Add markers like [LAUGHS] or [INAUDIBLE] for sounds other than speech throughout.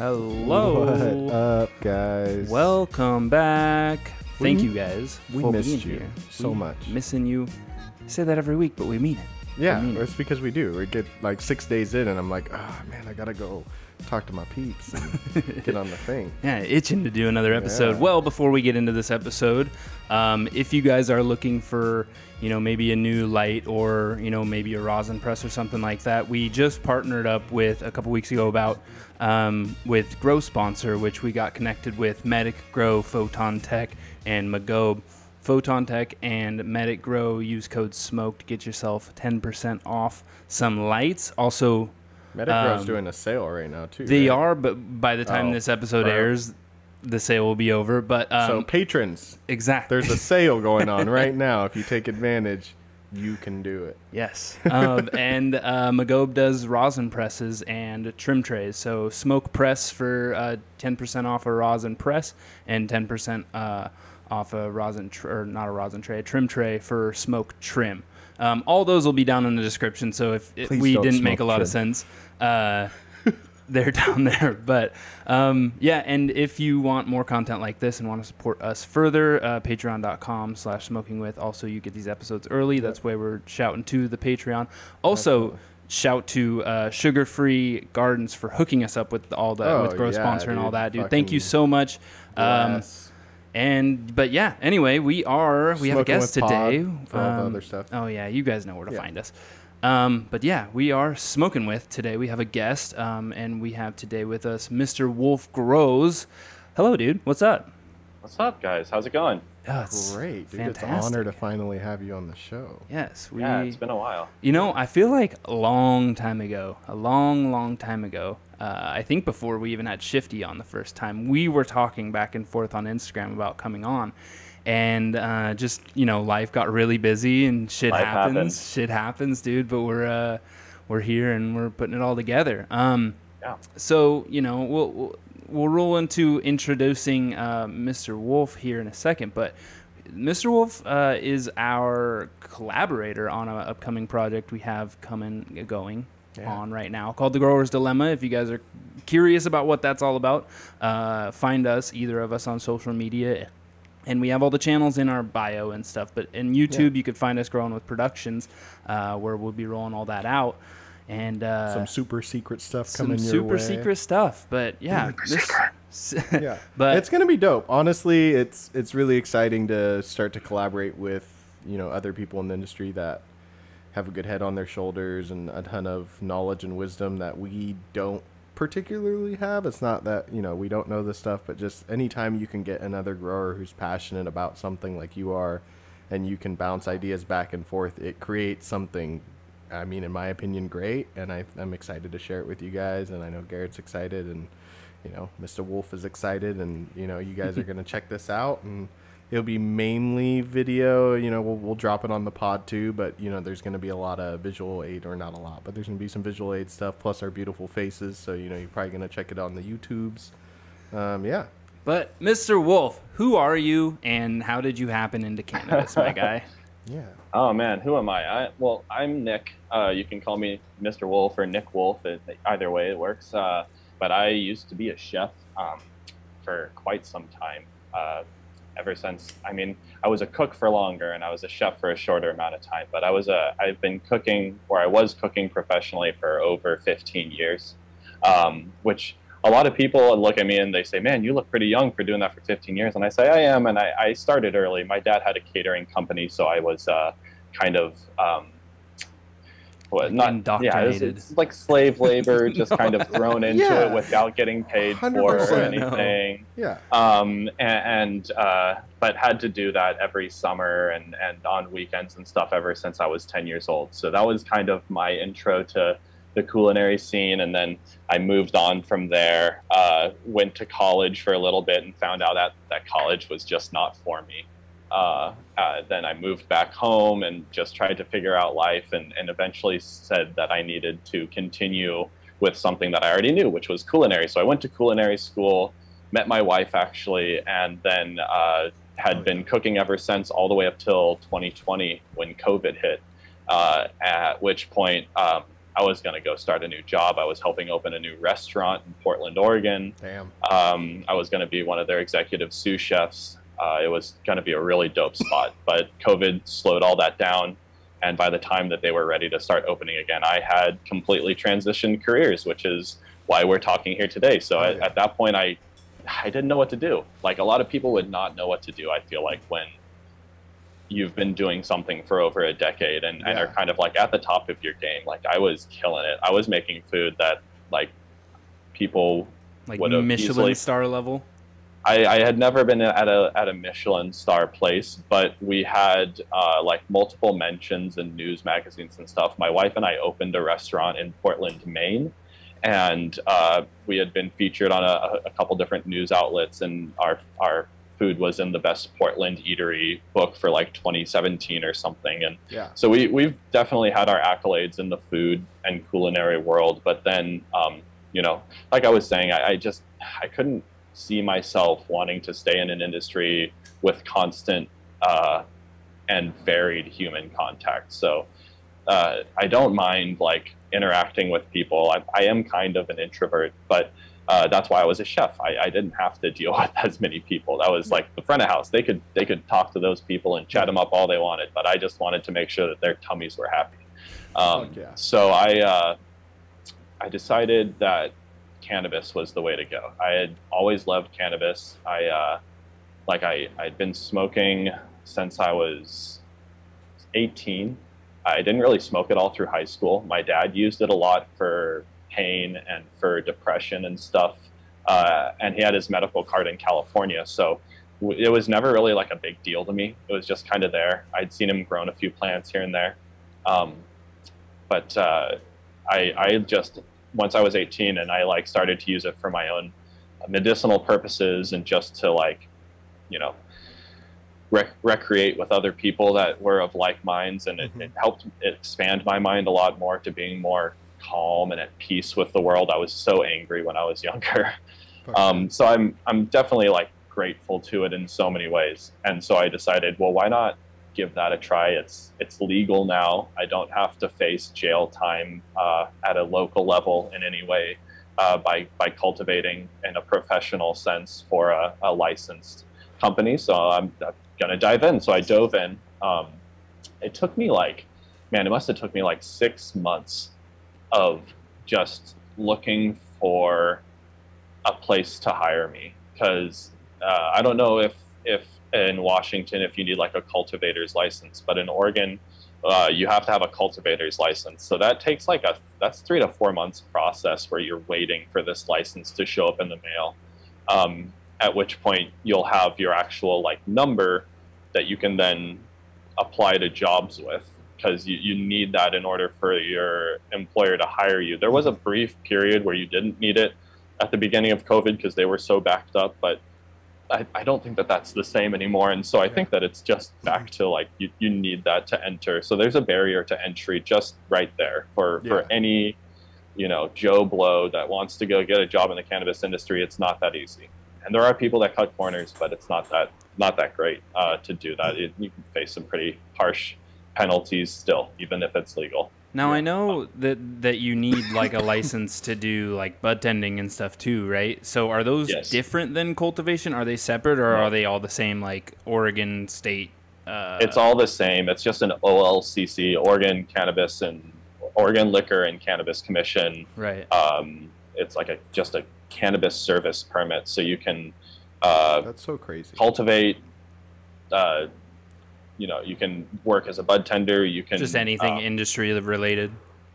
Hello. What up, guys? Welcome back. Thank you guys. we for missed being you here. so We much. Missing you. I say that every week, but we mean it. yeah, mean it. it's because we do. We get like six days in, and I'm like, oh man, I gotta go talk to my peeps and [LAUGHS] get on the thing. Yeah, itching to do another episode. Yeah. Well, before we get into this episode, um, if you guys are looking for, you know, maybe a new light or, you know, maybe a rosin press or something like that, we just partnered up with a couple weeks ago about um, with Grow Sponsor, which we got connected with Medic Grow, Photontek, and Mogobe. Photon Tech and Medic Grow use code SMOKE to get yourself 10% off some lights. Also, Medic Grow's Um, doing a sale right now too. they right? are, but by the time Oh, this episode burn. airs, the sale will be over. But um, so patrons, exactly, there's a sale going on [LAUGHS] right now. If you take advantage, you can do it. yes. um, [LAUGHS] and uh, Mogobe does rosin presses and trim trays. So smoke press for uh, 10% off a rosin press and 10% uh, off a rosin tr- or not a rosin tray, a trim tray for smoke trim. Um, all those will be down in the description. So if, if we didn't make a lot of sense, uh, [LAUGHS] they're down there. But um, yeah, and if you want more content like this and want to support us further, uh, patreon.com slash smoking with. Also, you get these episodes early. That's why we're shouting to the Patreon. Also, Absolutely. shout to uh, Sugar Free Gardens for hooking us up with all that, Oh, with Grow yeah, Sponsor and all that, dude. Thank you so much. Um, Yes. And but yeah, anyway, we are we have a guest with Pod today. for all the Um, other stuff. Oh yeah, you guys know where to Yeah. find us. Um, but yeah, we are smoking with today. We have a guest, um, and we have today with us Mr. Wolfe Grows. Hello, dude. What's up? What's up, guys? How's it going? Oh, it's Great, dude. It's an fantastic. honor to finally have you on the show. Yes, we. Yeah, it's been a while. You know, I feel like a long time ago, a long, long time ago. Uh, I think before we even had Shifty on the first time, we were talking back and forth on Instagram about coming on, and uh, just you know, life got really busy and shit Life happens. happens. Shit happens, dude. But we're uh, we're here and we're putting it all together. Um, Yeah. so you know, we'll we'll, we'll roll into introducing uh, Mr. Wolfe here in a second, but. Mr. Wolfe uh, is our collaborator on an upcoming project we have coming going Yeah. on right now called The Grower's Dilemma. If you guys are curious about what that's all about, uh, find us, either of us, on social media. And we have all the channels in our bio and stuff. But in YouTube, you could find us Growing with Productions, uh, where we'll be rolling all that out. And uh, Some super secret stuff some coming your super way. secret stuff. But yeah, this, [LAUGHS] yeah, But- it's gonna be dope. Honestly, it's it's really exciting to start to collaborate with you know other people in the industry that have a good head on their shoulders and a ton of knowledge and wisdom that we don't particularly have. It's not that you know we don't know this stuff, but just anytime you can get another grower who's passionate about something like you are, and you can bounce ideas back and forth, it creates something. I mean, in my opinion, great, and I, I'm excited to share it with you guys. And I know Garrett's excited, and you know, Mr. Wolfe is excited, and you know, you guys are gonna check this out, and it'll be mainly video. You know, we'll, we'll drop it on the pod too, but you know, there's gonna be a lot of visual aid, or not a lot, but there's gonna be some visual aid stuff plus our beautiful faces. So you know, you're probably gonna check it on the YouTubes. Um, yeah, but Mr. Wolfe, who are you and how did you happen into cannabis, my guy? [LAUGHS] yeah. Oh man, who am I? I well, I'm Nick. Uh, you can call me Mr. Wolfe or Nick Wolf. It, either way, it works. Uh, but I used to be a chef um, for quite some time. Uh, ever since, I mean, I was a cook for longer, and I was a chef for a shorter amount of time. But I was a, I've been cooking, or I was cooking professionally for over 15 years, um, which a lot of people look at me and they say, "Man, you look pretty young for doing that for 15 years." And I say, "I am." And I, I started early. My dad had a catering company, so I was uh, kind of um, what Like not yeah, it's, it's like slave labor, [LAUGHS] just kind of thrown into Yeah. it without getting paid for 100%. No. anything Yeah. um, and, and uh, but had to do that every summer and, and on weekends and stuff ever since I was 10 years old. So that was kind of my intro to the culinary scene. And then I moved on from there, uh, went to college for a little bit and found out that, that college was just not for me. Uh, uh, then I moved back home and just tried to figure out life and, and eventually said that I needed to continue with something that I already knew, which was culinary. So I went to culinary school, met my wife actually, and then uh, had Oh, been cooking ever since, all the way up till 2020 when COVID hit. Uh, at which point um, I I was going to go start a new job. I was helping open a new restaurant in Portland, Oregon. Damn. Um, I was going to be one of their executive sous chefs. Uh, it was going to be a really dope spot, but COVID slowed all that down. And by the time that they were ready to start opening again, I had completely transitioned careers, which is why we're talking here today. So Oh, at, yeah. at that point, I I didn't know what to do. Like a lot of people would not know what to do. I feel like when you've been doing something for over a decade and, and are kind of like at the top of your game. Like I was killing it. I was making food that like people Like Would've Michelin easily- star level. I, I had never been at a at a Michelin star place, but we had uh, like multiple mentions in news magazines and stuff. My wife and I opened a restaurant in Portland, Maine, and uh, we had been featured on a, a couple different news outlets, and our our food was in the best Portland eatery book for like 2017 or something, and Yeah. so we we've definitely had our accolades in the food and culinary world, but then um, you know, like I was saying, I, I just I couldn't see myself wanting to stay in an industry with constant uh, and varied human contact. So uh, I don't mind like interacting with people. I, I am kind of an introvert, but uh, that's why I was a chef. I, I didn't have to deal [LAUGHS] with as many people. That was like the front of house. They could they could talk to those people and chat them up all they wanted, but I just wanted to make sure that their tummies were happy. Um, yeah. So I uh, I decided that cannabis was the way to go. I had always loved cannabis. I uh, like I I'd been smoking since I was 18. I didn't really smoke it all through high school. My dad used it a lot for pain and for depression and stuff. Uh, and he had his medical card in California, so it was never really like a big deal to me. It was just kind of there. I'd seen him grown a few plants here and there, um, but uh, I, I just once I was 18 and I like started to use it for my own medicinal purposes and just to like, you know, rec- recreate with other people that were of like minds, and it, Mhm. it helped expand my mind a lot more to being more calm and at peace with the world. I was so angry when I was younger. Um, so I'm I'm definitely like grateful to it in so many ways, and so I decided, well, why not give that a try? It's it's legal now. I don't have to face jail time uh, at a local level in any way uh, by by cultivating in a professional sense for a, a licensed company. So I'm, I'm gonna dive in. So I dove in. Um, it took me like, man, it must have took me like six months of just looking for a place to hire me because uh, I don't know if if in Washington if you need like a cultivator's license, but in Oregon uh, you have to have a cultivator's license. So that takes like a that's three to four months process where you're waiting for this license to show up in the mail. Um, at which point you'll have your actual like number that you can then apply to jobs with because you, you need that in order for your employer to hire you. There was a brief period where you didn't need it at the beginning of COVID because they were so backed up, but I, I don't think that that's the same anymore. And so I think that it's just back to like you, you need that to enter. So there's a barrier to entry just right there for, Yeah. for any, you know, Joe Blow that wants to go get a job in the cannabis industry. It's not that easy. And there are people that cut corners, but it's not that not that great uh, to do that. It, you can face some pretty harsh penalties still, even if it's legal. Now I know that that you need like a license to do like bud tending and stuff too, right? So are those Yes. different than cultivation? Are they separate or No. are they all the same like Oregon state? Uh, it's all the same. It's just an OLCC, Oregon Cannabis and Oregon Liquor and Cannabis Commission. right. Um, it's like a just a cannabis service permit, so you can uh, That's so crazy. cultivate. Uh, you know, you can work as a bud tender. You can Just anything um, industry related.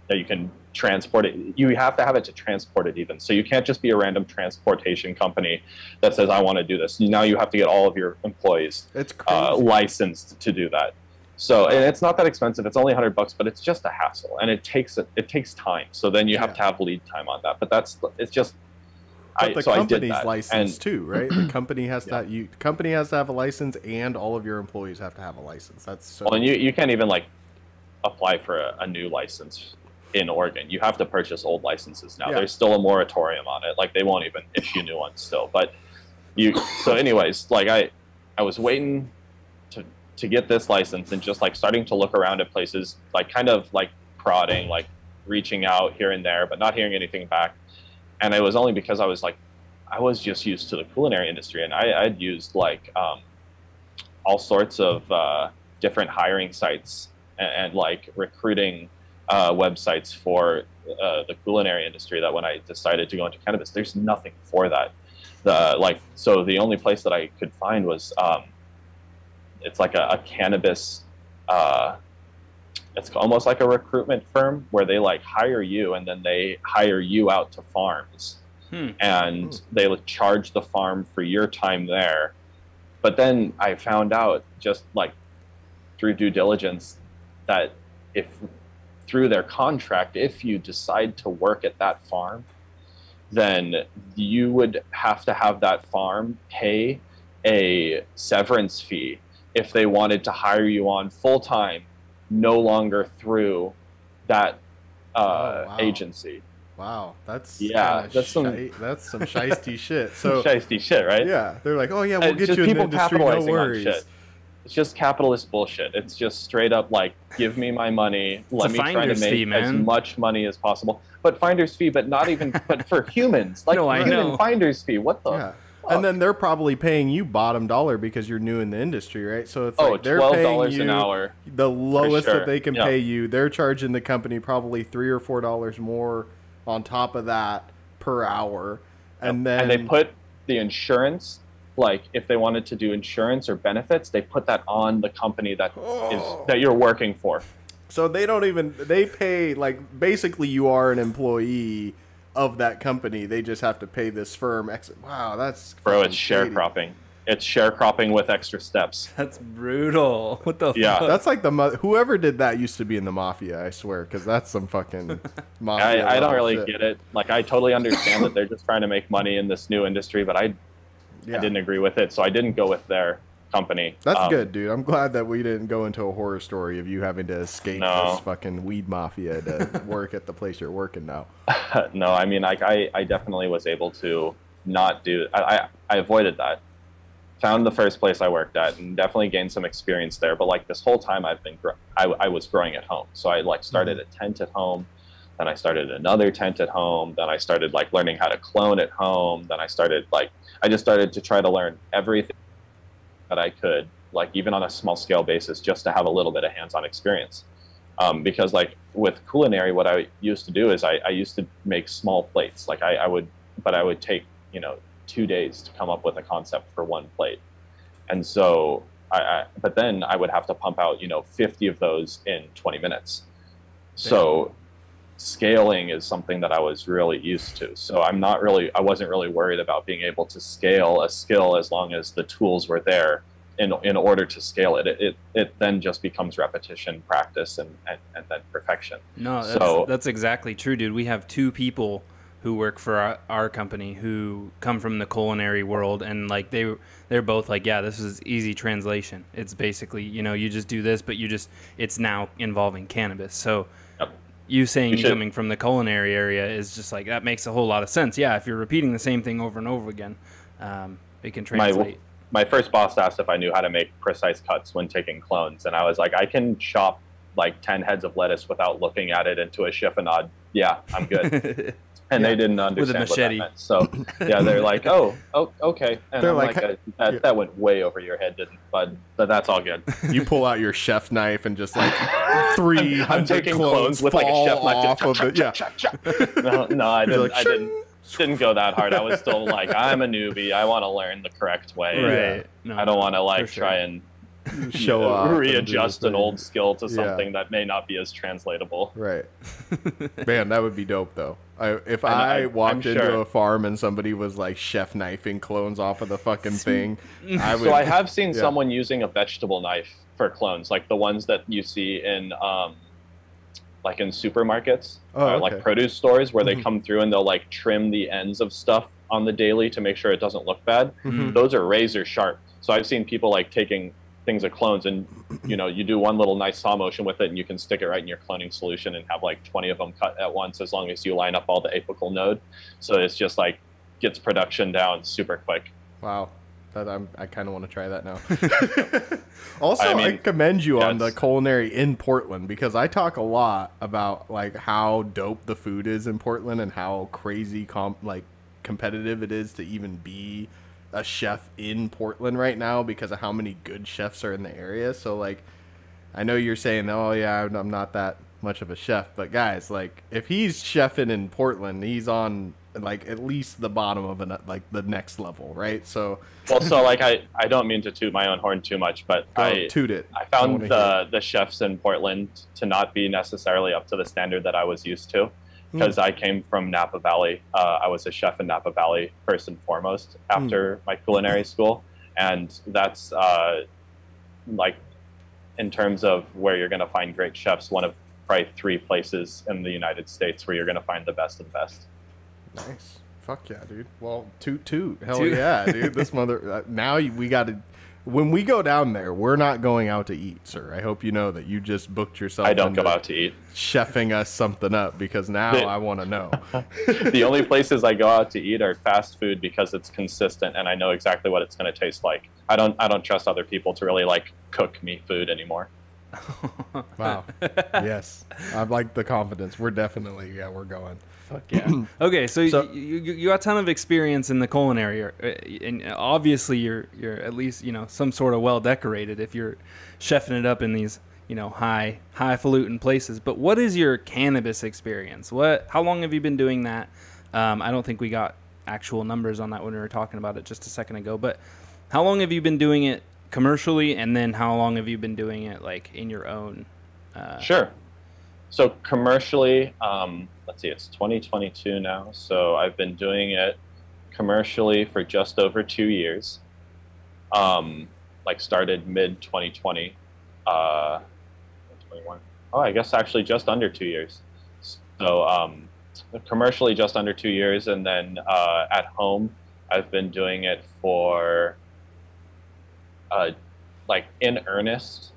that you can transport it. You have to have it to transport it even. So you can't just be a random transportation company that says, I want to do this. Now you have to get all of your employees It's crazy. uh, licensed to do that. So and it's not that expensive. It's only 100 bucks, but it's just a hassle and it takes it takes time. So then you have to have lead time on that. But that's it's just but I, the so company's license and too, right? The [CLEARS THROAT] company has Yeah. that. You company has to have a license, and all of your employees have to have a license. That's so. well, and you you can't even like apply for a, a new license in Oregon. You have to purchase old licenses now. Yeah. There's still a moratorium on it. Like they won't even issue new ones still. But you so anyways, like I I was waiting to to get this license and just like starting to look around at places like kind of like prodding like reaching out here and there, but not hearing anything back. And it was only because I was like, I was just used to the culinary industry, and I, I'd used like um, all sorts of uh, different hiring sites and, and like recruiting uh, websites for uh, the culinary industry. That when I decided to go into cannabis, there's nothing for that. The like, so the only place that I could find was um, it's like a, a cannabis. It's almost like a recruitment firm where they like hire you and then they hire you out to farms Hmm. and Hmm. they would charge the farm for your time there. But then I found out just like through due diligence that if through their contract, if you decide to work at that farm, then you would have to have that farm pay a severance fee if they wanted to hire you on full time, no longer through that uh, Oh, wow. agency. Wow, that's Yeah, that's some- shi- that's some shisty [LAUGHS] shit. So Shiesty shit, right? yeah, they're like, oh yeah, we'll get you in the people industry, no worries. shit. It's just capitalist bullshit. It's just straight up like, give me my money, let me try to make fee, as much money as possible. But finder's fee, but not even, but for [LAUGHS] humans, like No, I human know. finder's fee. What the? Yeah. And then they're probably paying you bottom dollar because you're new in the industry, right? So it's oh, like they're paying you an hour. the lowest sure. that they can Yeah. pay you. They're charging the company probably three or four dollars more on top of that per hour, and then and they put the insurance, like if they wanted to do insurance or benefits, they put that on the company that is Oh. that you're working for. So they don't even they pay like basically you are an employee of that company. They just have to pay this firm. Ex- wow, that's Bro, it's shady. sharecropping. It's sharecropping with extra steps. That's brutal. [LAUGHS] What the Yeah. fuck? That's like the mo- whoever did that used to be in the mafia. I swear, because that's some fucking [LAUGHS] mafia. I, I don't really shit. get it. Like I totally understand that they're just trying to make money in this new industry, but I Yeah. I didn't agree with it, so I didn't go with their company. That's Um, good, dude. I'm glad that we didn't go into a horror story of you having to escape No. this fucking weed mafia to [LAUGHS] work at the place you're working now. [LAUGHS] no, I mean, like I, I definitely was able to not do. I, I, I avoided that. Found the first place I worked at, and definitely gained some experience there. But like this whole time, I've been, gr- I, I was growing at home. So I like started a tent at home, then I started another tent at home, then I started like learning how to clone at home. Then I started like, I just started to try to learn everything that I could, like even on a small scale basis, just to have a little bit of hands-on experience. Um, because like with culinary, what I used to do is I, I used to make small plates. Like I, I would, but I would take you know two days to come up with a concept for one plate, and so I, I but then I would have to pump out you know 50 of those in 20 minutes. So scaling is something that I was really used to. So I'm not really, I wasn't really worried about being able to scale a skill as long as the tools were there in, in order to scale it. It, it, it then just becomes repetition, practice, and, and, and then perfection. No, that's, So- that's exactly true, dude. We have two people who work for our, our company who come from the culinary world, and like they they're both like, yeah, this is easy translation. It's basically you know you just do this, but you just it's now involving cannabis. So. You saying You coming from the culinary area is just like that makes a whole lot of sense. Yeah, if you're repeating the same thing over and over again, um, it can My, translate. my first boss asked if I knew how to make precise cuts when taking clones, and I was like, I can chop like 10 heads of lettuce without looking at it into a chiffonade. Yeah, I'm good. [LAUGHS] and Yeah. they didn't With a understand what that machete. meant. So yeah, they're like, [LAUGHS] oh, oh okay, and They're I'm like, like, that, yeah. that went way over your head, didn't? But but that's all good. [LAUGHS] You pull out your chef knife and just like [LAUGHS] three I'm taking clones clones with like a fall chef knife. off of it. yeah. No, no, I didn't. like, I didn't. Didn't go that hard. I was still like, I'm a newbie. I want to learn the correct way. right. No, I don't want to like sure. try and Show you know, off readjust this an old skill to Yeah. something that may not be as translatable. Right. Man, that would be dope though. I, if And I, I- walked I'm into sure. a farm and somebody was like chef knifing clones off of the fucking thing, [LAUGHS] I would. So I have seen yeah. someone using a vegetable knife for clones, like the ones that you see in, um, like in supermarkets Oh, or okay. like produce stores, where they Mhm. come through and they'll like trim the ends of stuff on the daily to make sure it doesn't look bad. Mhm. Those are razor sharp. So I've seen people like taking things are clones and [CLEARS THROAT] you know you do one little nice saw motion with it and you can stick it right in your cloning solution and have like 20 of them cut at once as long as you line up all the apical node so it's just like gets production down super quick Wow. That I'm, I kind of want to try that now. [LAUGHS] also, I, I mean, mean, commend you on the culinary in Portland because I talk a lot about like how dope the food is in Portland and how crazy comp like competitive it is to even be a chef in Portland right now because of how many good chefs are in the area. So like, I know you're saying, oh yeah, I'm- not that much of a chef, but guys, like if he's chefing in Portland, he's on like at least the bottom of an like the next level, right? So well, so like I, I don't mean to toot my own horn too much, but go I toot it. I I found wanna the the chefs in Portland to not be necessarily up to the standard that I was used to, because I came from Napa Valley. Uh, I was a chef in Napa Valley first and foremost after my culinary school, and that's uh, like in terms of where you're going to find great chefs, one of probably three places in the United States where you're going to find the best of the best. Nice. Fuck yeah, dude. Well, toot toot. Hell Toot. yeah, dude. [LAUGHS] This mother. Uh, now we got to. When we go down there, we're not going out to eat, sir. I hope you know that you just booked yourself. I don't go out to eat. chefing us something up because now The- I want to know. [LAUGHS] the only places I go out to eat are fast food because it's consistent and I know exactly what it's going to taste like. I don't I don't trust other people to really like cook me food anymore. [LAUGHS] Wow. [LAUGHS] yes, I like the confidence. We're definitely yeah, we're going. Fuck yeah. [CLEARS THROAT] okay, so, So- you, you, you got a ton of experience in the culinary, uh, and obviously you're you're at least you know some sort of well decorated if you're chefing it up in these you know high highfalutin places. But what is your cannabis experience? What? How long have you been doing that? Um, I don't think we got actual numbers on that when we were talking about it just a second ago. But how long have you been doing it commercially, and then how long have you been doing it like in your own? Uh, Sure. So commercially, um, let's see, it's 2022 now. So I've been doing it commercially for just over two years. Um, like started mid 2020. Uh, 21. Oh, I guess actually just under two years. So um, commercially just under two years, and then uh, at home, I've been doing it for uh, like in earnest.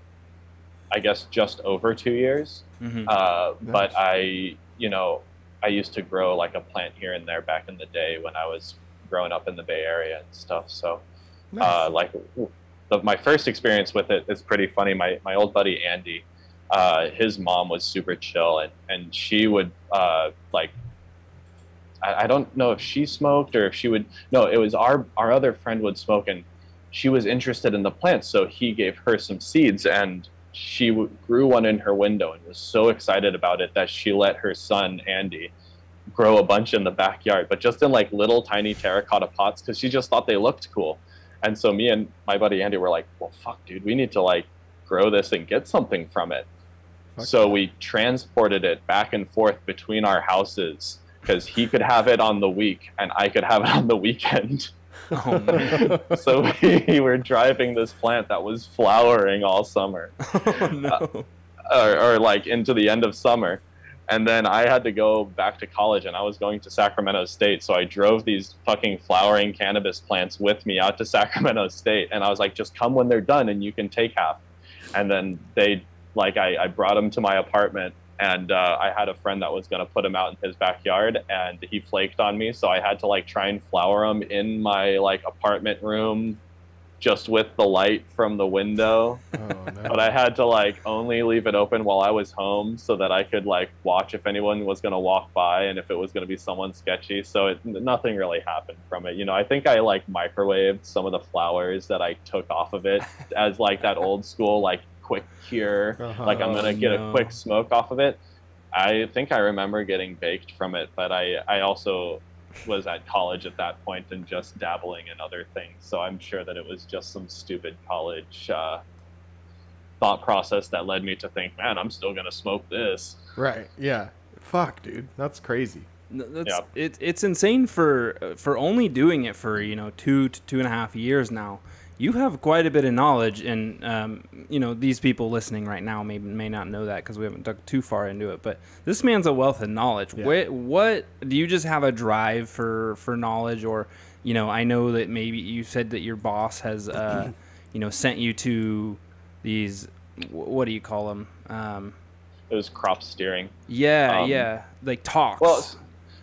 I guess just over two years. mhm. Uh, But I, you know, I used to grow like a plant here and there back in the day when I was growing up in the Bay Area and stuff. So, uh, like, the, my first experience with it is pretty funny. My my old buddy Andy, uh, his mom was super chill, and and she would uh, like. I, I don't know if she smoked or if she would. No, it was our our other friend would smoke, and she was interested in the plants, so he gave her some seeds, and she w- grew one in her window and was so excited about it that she let her son Andy grow a bunch in the backyard, but just in like little tiny terracotta pots because she just thought they looked cool. And so me and my buddy Andy were like, "Well, fuck, dude, we need to like grow this and get something from it." Fuck so we transported it back and forth between our houses because he could have it on the week and I could have it on the [LAUGHS] weekend. Oh man. so [LAUGHS] we were driving this plant that was flowering all summer [LAUGHS] oh no. Uh, or, or like into the end of summer. And then I had to go back to college and I was going to Sacramento State. So I drove these fucking flowering cannabis plants with me out to [LAUGHS] Sacramento State. And I was like, just come when they're done and you can take half. And then they, like, I, I brought them to my apartment and uh, I had a friend that was going to put them out in his backyard and he flaked on me. So I had to like try and flower them in my like apartment room just with the light from the window Oh, [LAUGHS] no. but I had to like only leave it open while I was home so that I could like watch if anyone was going to walk by and if it was going to be someone sketchy. So it, nothing really happened from it. You know, I think I like microwaved some of the flowers that I took off of it [LAUGHS] as like that old school like quick cure. Uh-huh. Like I'm Oh, going to get no. a quick smoke off of it. I think I remember getting baked from it, but I I also was at college at that point and just dabbling in other things. So I'm sure that it was just some stupid college uh, thought process that led me to think, man, I'm still gonna smoke this. right. Yeah. Fuck, dude. That's crazy. That's, Yeah. it, it's insane for uh, for only doing it for you know two to two and a half years now. You have quite a bit of knowledge, and um, you know these people listening right now may may not know that because we haven't dug too far into it. But this man's a wealth of knowledge. Yeah. What, what do you just have a drive for for knowledge, or you know I know that maybe you said that your boss has uh, [CLEARS THROAT] you know sent you to these what do you call them? Um, It was crop steering. yeah, Um, yeah, like talks. Well,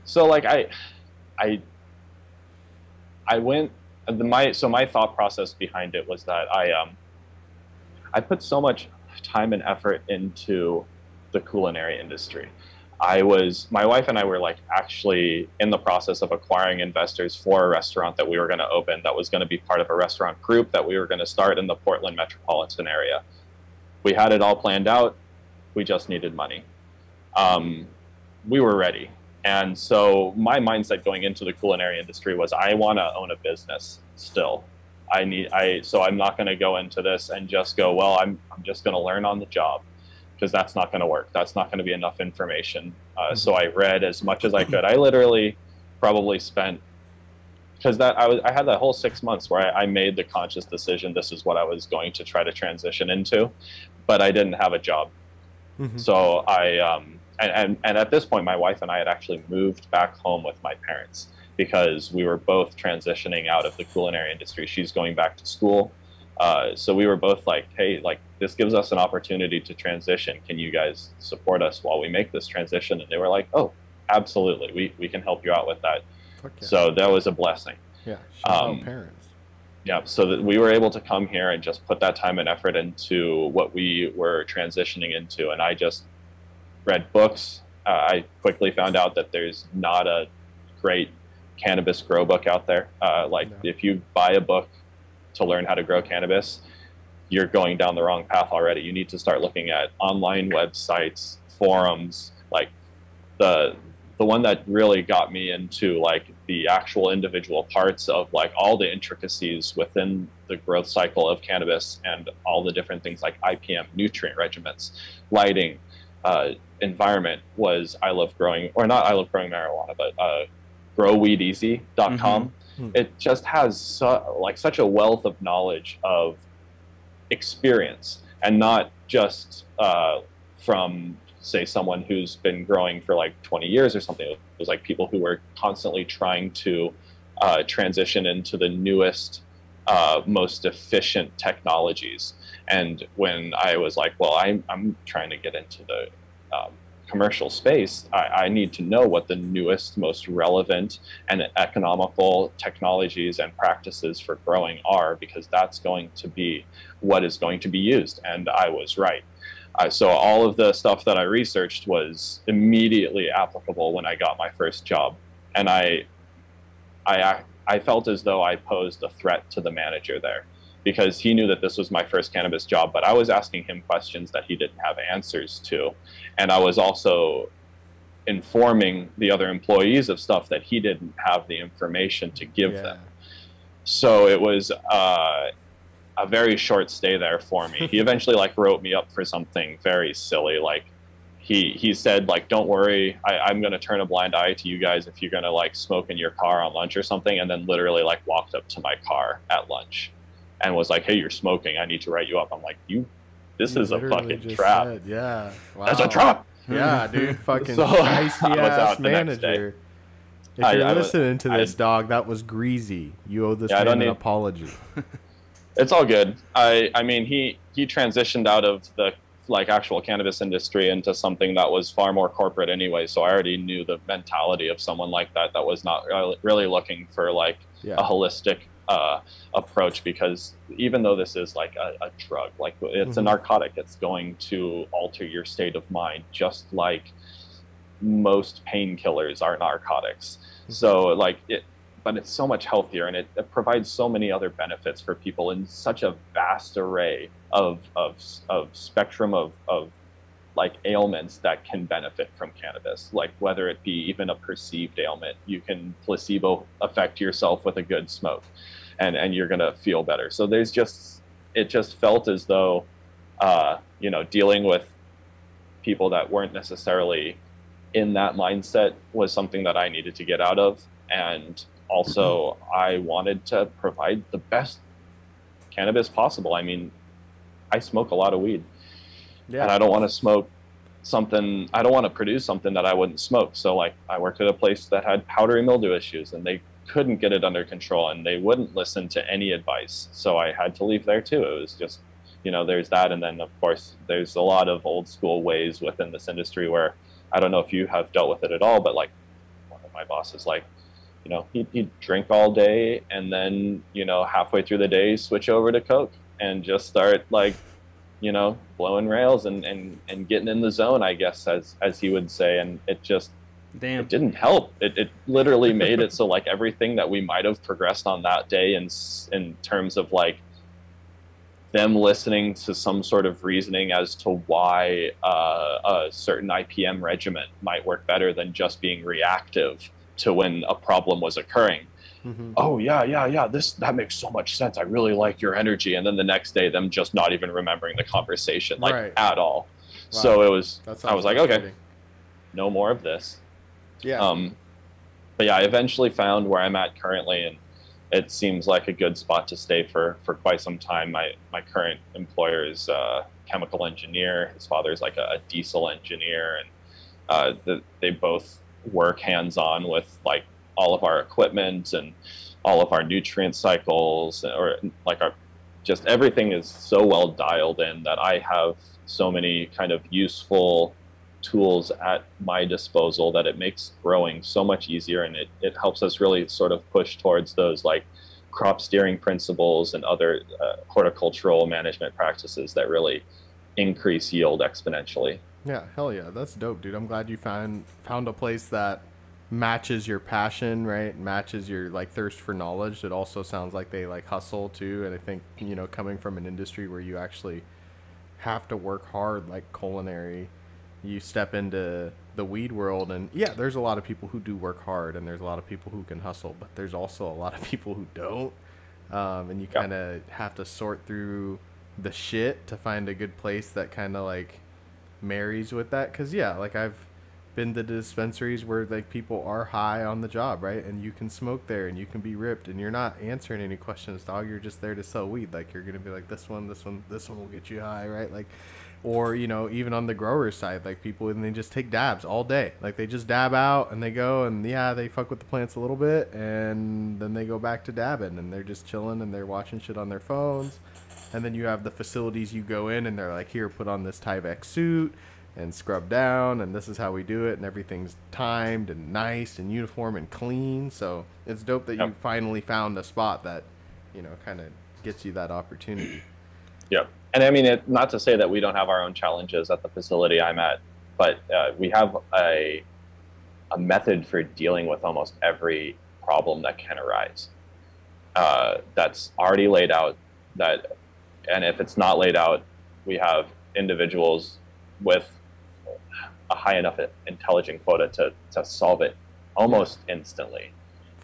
so like I, I, I went the, my so my thought process behind it was that I um I put so much time and effort into the culinary industry. I was my wife and I were like actually in the process of acquiring investors for a restaurant that we were going to open that was going to be part of a restaurant group that we were going to start in the Portland metropolitan area. We had it all planned out. We just needed money. Um, we were ready. And so my mindset going into the culinary industry was I want to own a business still. I need I so I'm not going to go into this and just go, well, I'm I'm just going to learn on the job because that's not going to work. That's not going to be enough information. Uh, mm-hmm. So I read as much as I could. I literally probably spent because that I was I had that whole six months where I, I, made the conscious decision this is what I was going to try to transition into, but I didn't have a job. Mm-hmm. So I um, and, and and at this point my wife and I had actually moved back home with my parents because we were both transitioning out of the culinary industry. She's going back to school. Uh, so we were both like, hey, like this gives us an opportunity to transition. Can you guys support us while we make this transition? And they were like, oh, absolutely. We, we can help you out with that. Yeah. So that was a blessing. Yeah. Um, parents. Yeah. So that we were able to come here and just put that time and effort into what we were transitioning into. And I just read books. Uh, I quickly found out that there's not a great cannabis grow book out there. Uh, like no. if you buy a book to learn how to grow cannabis, you're going down the wrong path already. You need to start looking at online websites, forums, like the the one that really got me into like the actual individual parts of like all the intricacies within the growth cycle of cannabis and all the different things like IPM, nutrient regimens, lighting, uh, environment was I love growing or not I love growing marijuana, but uh, growweedeasy.com. Mm-hmm. It just has like such a wealth of knowledge of experience and not just uh, from say someone who's been growing for like 20 years or something. It was like people who were constantly trying to uh, transition into the newest, uh, most efficient technologies. And when I was like, well, I'm, I'm trying to get into the um, commercial space, I, I, need to know what the newest, most relevant and economical technologies and practices for growing are, because that's going to be what is going to be used. And I was right. Uh, so all of the stuff that I researched was immediately applicable when I got my first job, and I, I, I felt as though I posed a threat to the manager there because he knew that this was my first cannabis job, but I was asking him questions that he didn't have answers to. And I was also informing the other employees of stuff that he didn't have the information to give yeah. them. So it was uh, a very short stay there for me. he [LAUGHS] eventually like wrote me up for something very silly, like he he said like don't worry I, i'm going to turn a blind eye to you guys if you're going to like smoke in your car on lunch or something and then literally like walked up to my car at lunch and was like, "Hey, you're smoking. I need to write you up." I'm like, "You, this you is a fucking trap." Said, yeah, wow. that's a trap. Yeah, [LAUGHS] dude, fucking [LAUGHS] so, feisty [LAUGHS] ass manager. If I, you're I, listening to this, dog, that was greasy. You owe this yeah, man an apology. it's all good. I I mean, he he transitioned out of the like actual cannabis industry into something that was far more corporate anyway. So I already knew the mentality of someone like that that was not really looking for like yeah. a holistic uh, approach because even though this is like a, a drug, like it's mm-hmm. a narcotic, it's going to alter your state of mind, just like most painkillers are narcotics. Mm-hmm. So like it, but it's so much healthier and it, it, provides so many other benefits for people in such a vast array of of, of spectrum of, of like ailments that can benefit from cannabis, like whether it be even a perceived ailment, you can placebo affect yourself with a good smoke and, and you're going to feel better. So there's just, it just felt as though, uh, you know, dealing with people that weren't necessarily in that mindset was something that I needed to get out of. And also, I wanted to provide the best cannabis possible. I mean, I smoke a lot of weed yeah. and I don't want to smoke something. I don't want to produce something that I wouldn't smoke. So like I worked at a place that had powdery mildew issues, and they couldn't get it under control, and they wouldn't listen to any advice. So I had to leave there too. It was just, you know, there's that, and then of course there's a lot of old school ways within this industry where I don't know if you have dealt with it at all, but like one of my bosses like you know, he'd, he'd drink all day and then, you know, halfway through the day, switch over to Coke and just start like, you know, blowing rails and, and, and getting in the zone, I guess, as, as he would say. And it just, Damn. it didn't help. It, it literally made it so like everything that we might have progressed on that day in, in terms of like them listening to some sort of reasoning as to why uh, a certain IPM regimen might work better than just being reactive to when a problem was occurring. Mm-hmm. Oh yeah, yeah, yeah. This that makes so much sense. I really like your energy. And then the next day, them just not even remembering the conversation like Right. at all. Wow. So it was. I was like, okay, no more of this. Yeah. Um, but yeah, I eventually found where I'm at currently, and it seems like a good spot to stay for, for quite some time. My my current employer is a chemical engineer. His father's like a, a diesel engineer, and uh, the, they both work hands on with like all of our equipment and all of our nutrient cycles, or like our just everything is so well dialed in that I have so many kind of useful tools at my disposal that it makes growing so much easier and it, it helps us really sort of push towards those like crop steering principles and other uh, horticultural management practices that really increase yield exponentially. Yeah, hell yeah, that's dope, dude. I'm glad you found found a place that matches your passion, right? Matches your like thirst for knowledge. It also sounds like they like hustle too, and I think you know coming from an industry where you actually have to work hard, like culinary, you step into the weed world, and yeah, there's a lot of people who do work hard, and there's a lot of people who can hustle, but there's also a lot of [LAUGHS] people who don't, um, and you kind of have to sort through the shit to find a good place that kind of like marries with that. Because yeah like i've been to dispensaries where like people are high on the job right? And you can smoke there and you can be ripped and you're not answering any questions dog. You're just there to sell weed. Like you're gonna be like this one this one this one will get you high right? Like or you know even on the grower side like people and they just take dabs all day. Like they just dab out and they go and yeah they fuck with the plants a little bit and then they go back to dabbing and they're just chilling and they're watching shit on their phones. And then you have the facilities you go in and they're like, here, put on this Tyvek suit and scrub down, and this is how we do it, and everything's timed and nice and uniform and clean. So it's dope that you finally found a spot that, you know, kind of gets you that opportunity. [CLEARS THROAT] yeah And I mean, it, not to say that we don't have our own challenges at the facility I'm at, but uh, we have a, a method for dealing with almost every problem that can arise. Uh, that's already laid out. That, and if it's not laid out, we have individuals with a high enough intelligent quota to, to solve it almost instantly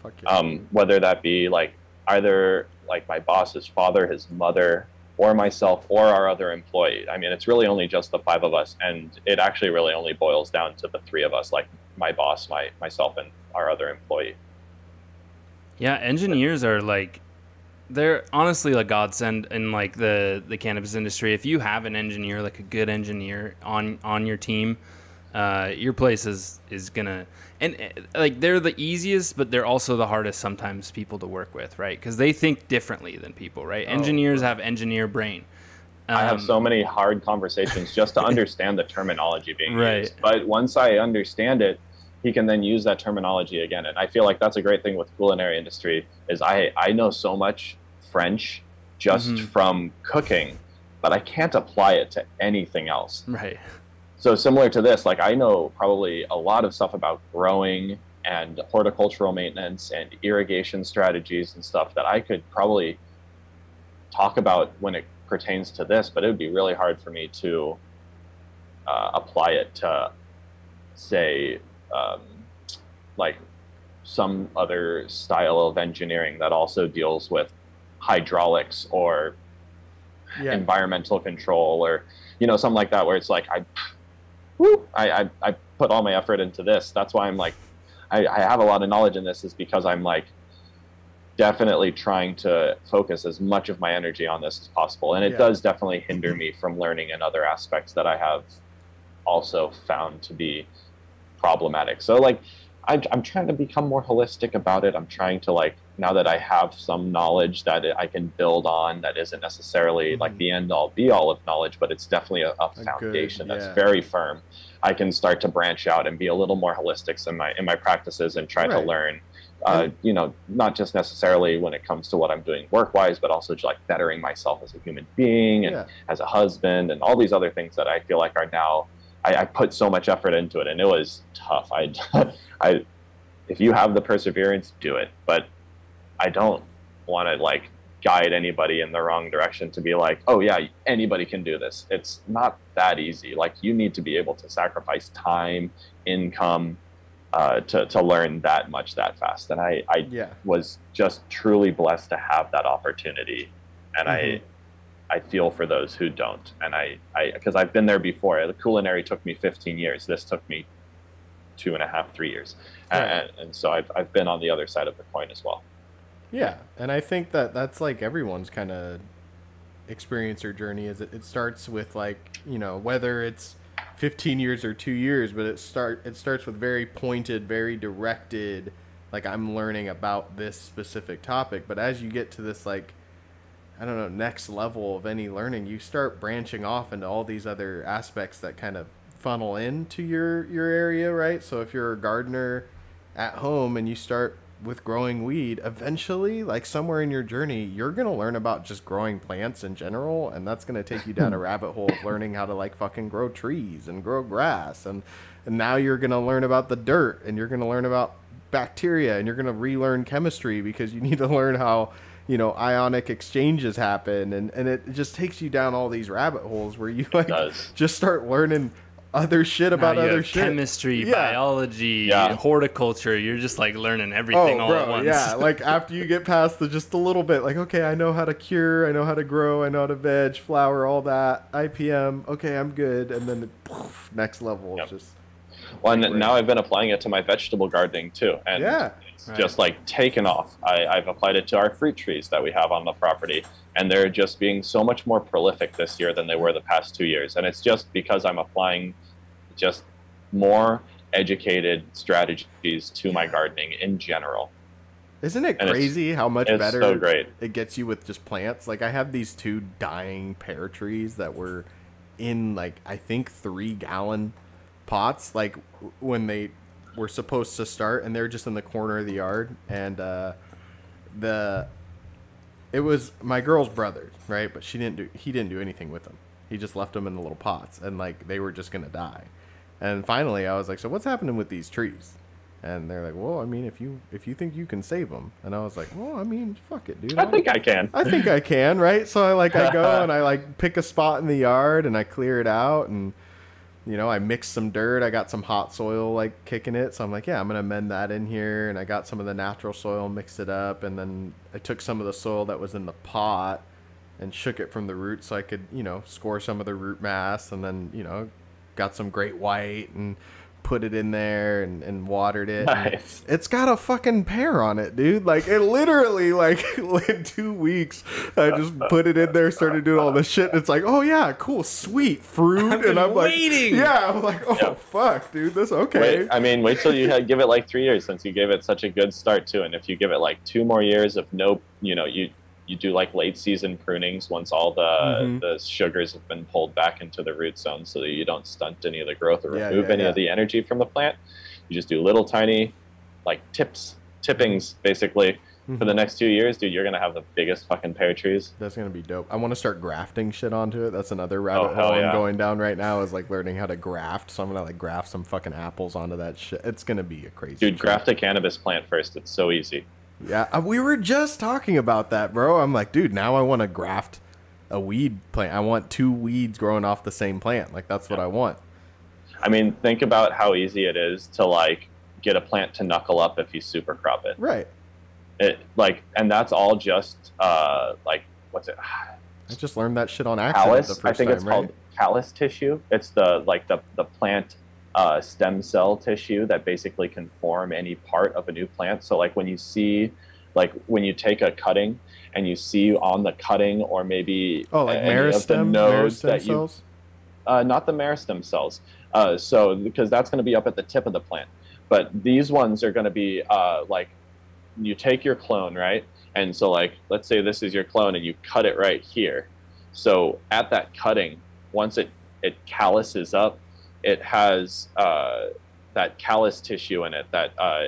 Fuck yeah. um, whether that be like either like my boss's father, his mother, or myself, or our other employee. I mean, it's really only just the five of us, and it actually really only boils down to the three of us, like my boss, my myself, and our other employee. Yeah, engineers are like they're honestly a godsend in like the the cannabis industry. If you have an engineer, like a good engineer on on your team, uh, your place is is gonna and uh, like they're the easiest, but they're also the hardest sometimes people to work with, right? Because they think differently than people, right? Oh, Engineers have engineer brain. I have Um, so many hard conversations just to [LAUGHS] understand the terminology being Right. used. But once I understand it, he can then use that terminology again. And I feel like that's a great thing with culinary industry is I I know so much French just Mhm. from cooking, but I can't apply it to anything else. right. So similar to this, like I know probably a lot of stuff about growing and horticultural maintenance and irrigation strategies and stuff that I could probably talk about when it pertains to this, but it would be really hard for me to uh, apply it to, say, um, like some other style of engineering that also deals with hydraulics or yeah. environmental control or you know something like that where it's like I, I, I I put all my effort into this. That's why I'm like I, I have a lot of knowledge in this is because I'm like definitely trying to focus as much of my energy on this as possible and it Yeah. does definitely hinder mm-hmm. me from learning in other aspects that I have also found to be problematic. So like I, I'm trying to become more holistic about it. I'm trying to like now that I have some knowledge that I can build on that isn't necessarily like Mhm. the end all be all of knowledge, but it's definitely a, a good- foundation that's yeah. very firm. I can start to branch out and be a little more holistic in my in my practices and try to learn Uh, you know, not just necessarily when it comes to what I'm doing work wise, but also just like bettering myself as a human being and Yeah. as a husband and all these other things that I feel like are now. I, I put so much effort into it, and it was tough. I, [LAUGHS] I, if you have the perseverance, do it. But I don't want to like guide anybody in the wrong direction to be like, oh yeah, anybody can do this. It's not that easy. Like you need to be able to sacrifice time, income, uh, to to learn that much that fast. And I I Yeah. was just truly blessed to have that opportunity, and Mhm. I. I feel for those who don't, and I, I, because I've been there before. The culinary took me 15 years. This took me two and a half, three years, Right. and, and so I've, I've been on the other side of the coin as well. Yeah, and I think that that's like everyone's kind of experience or journey. Is it, it starts with like you know whether it's 15 years or two years, but it start it starts with very pointed, very directed. Like I'm learning about this specific topic, but as you get to this like I don't know next level of any learning, you start branching off into all these other aspects that kind of funnel into your your area, right? So if you're a gardener at home and you start with growing weed, eventually, like somewhere in your journey, you're gonna learn about just growing plants in general, and that's gonna take you down a [LAUGHS] rabbit hole of learning how to like fucking grow trees and grow grass, and and now you're gonna learn about the dirt, and you're gonna learn about bacteria, and you're gonna relearn chemistry because you need to learn how you know ionic exchanges happen, and and it just takes you down all these rabbit holes where you [LAUGHS] like just start learning other shit about Now you other have shit. chemistry, Yeah. biology, Yeah. horticulture. You're just like learning everything oh, all at once. Oh, yeah. [LAUGHS] Like after you get past the just a little bit, like okay, I know how to cure, I know how to grow, I know how to veg, flower, all that. IPM, okay, I'm good, and then poof, next level Yep. is just Well, and Like, now I've been applying it to my vegetable gardening too, and Yeah. It's Right. just like taken off. I, I've applied it to our fruit trees that we have on the property, and they're just being so much more prolific this year than they were the past two years. And it's just because I'm applying just more educated strategies to my gardening in general. Isn't it And crazy how much better so great. it gets you with just plants? Like I have these two dying pear trees that were in like I think three gallon pots, like when they were supposed to start, and they're just in the corner of the yard. And uh, the it was my girl's brother, right? But she didn't do he didn't do anything with them. He just left them in the little pots, and like they were just gonna die. And finally, I was like, "So what's happening with these trees?" And they're like, "Well, I mean, if you if you think you can save them," and I was like, "Well, I mean, fuck it, dude. I I'll- think I can. I think I can, right? So I like I go [LAUGHS] and I like pick a spot in the yard and I clear it out and you know, I mixed some dirt. I got some hot soil like kicking it. So I'm like, yeah, I'm going to mend that in here and I got some of the natural soil, mixed it up and then I took some of the soil that was in the pot and shook it from the roots so I could, you know, score some of the root mass and then, you know, got some great white and put it in there and, and watered it. Nice. it's got a fucking pear on it, dude. Like it literally, like [LAUGHS] in two weeks, I just put it in there, started doing all this shit. And it's like, oh yeah, cool, sweet fruit, and I'm like, waiting. yeah, I'm like, oh Yeah. fuck, dude, this okay. Wait, I mean, wait till you had- give it like three years since you gave it such a good start too. And if you give it like two more years of no, you know, you you do like late season prunings once all the Mhm. the sugars have been pulled back into the root zone, so that you don't stunt any of the growth or Yeah, remove yeah, any yeah. of the energy from the plant. You just do little tiny, like tips, tippings, basically. For Mm-hmm. the next two years, dude, you're gonna have the biggest fucking pear trees. That's gonna be dope. I want to start grafting shit onto it. That's another rabbit Oh, hole I'm going down right now. Is like learning how to graft. So I'm gonna like graft some fucking apples onto that shit. It's gonna be a crazy. Dude, graft a cannabis plant first. It's so easy. Yeah, uh, we were just talking about that, bro. I'm like, dude, now I want to graft a weed plant. I want two weeds growing off the same plant. Like that's what I want. I mean, think about how easy it is to like get a plant to knuckle up if you super crop it. Right. It like, and that's all just uh like what's it? [SIGHS] I just learned that shit on accident Callus. I think time, it's right? called callus tissue. It's the like the the plant uh, stem cell tissue that basically can form any part of a new plant. So like when you see, like when you take a cutting and you see on the cutting or maybe oh, like any of the meristem, nodes meristem that you cells. uh, not the meristem cells. Uh, so because that's going to be up at the tip of the plant, but these ones are going to be uh, like you take your clone right, and so like let's say this is your clone and you cut it right here. So at that cutting, once it it calluses up, it has uh, that callus tissue in it that uh,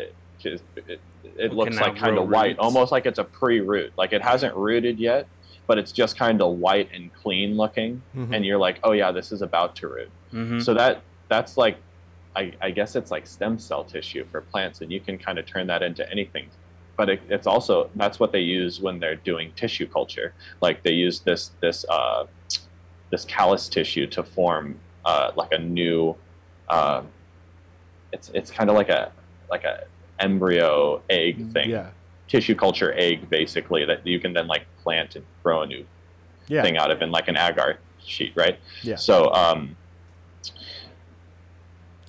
it it looks like kind of white, roots. almost like it's a pre-root. Like it hasn't rooted yet, but it's just kind of white and clean looking, Mhm. and you're like, oh yeah, this is about to root. Mhm. So that that's like, I, I guess it's like stem cell tissue for plants, and you can kind of turn that into anything. But it, it's also that's what they use when they're doing tissue culture. Like they use this this uh, this callus tissue to form uh, like a new. Uh, it's it's kind of like a like a embryo egg thing, Yeah. tissue culture egg basically that you can then like plant and grow a new Yeah. thing out of in like an agar sheet, right? Yeah. So um,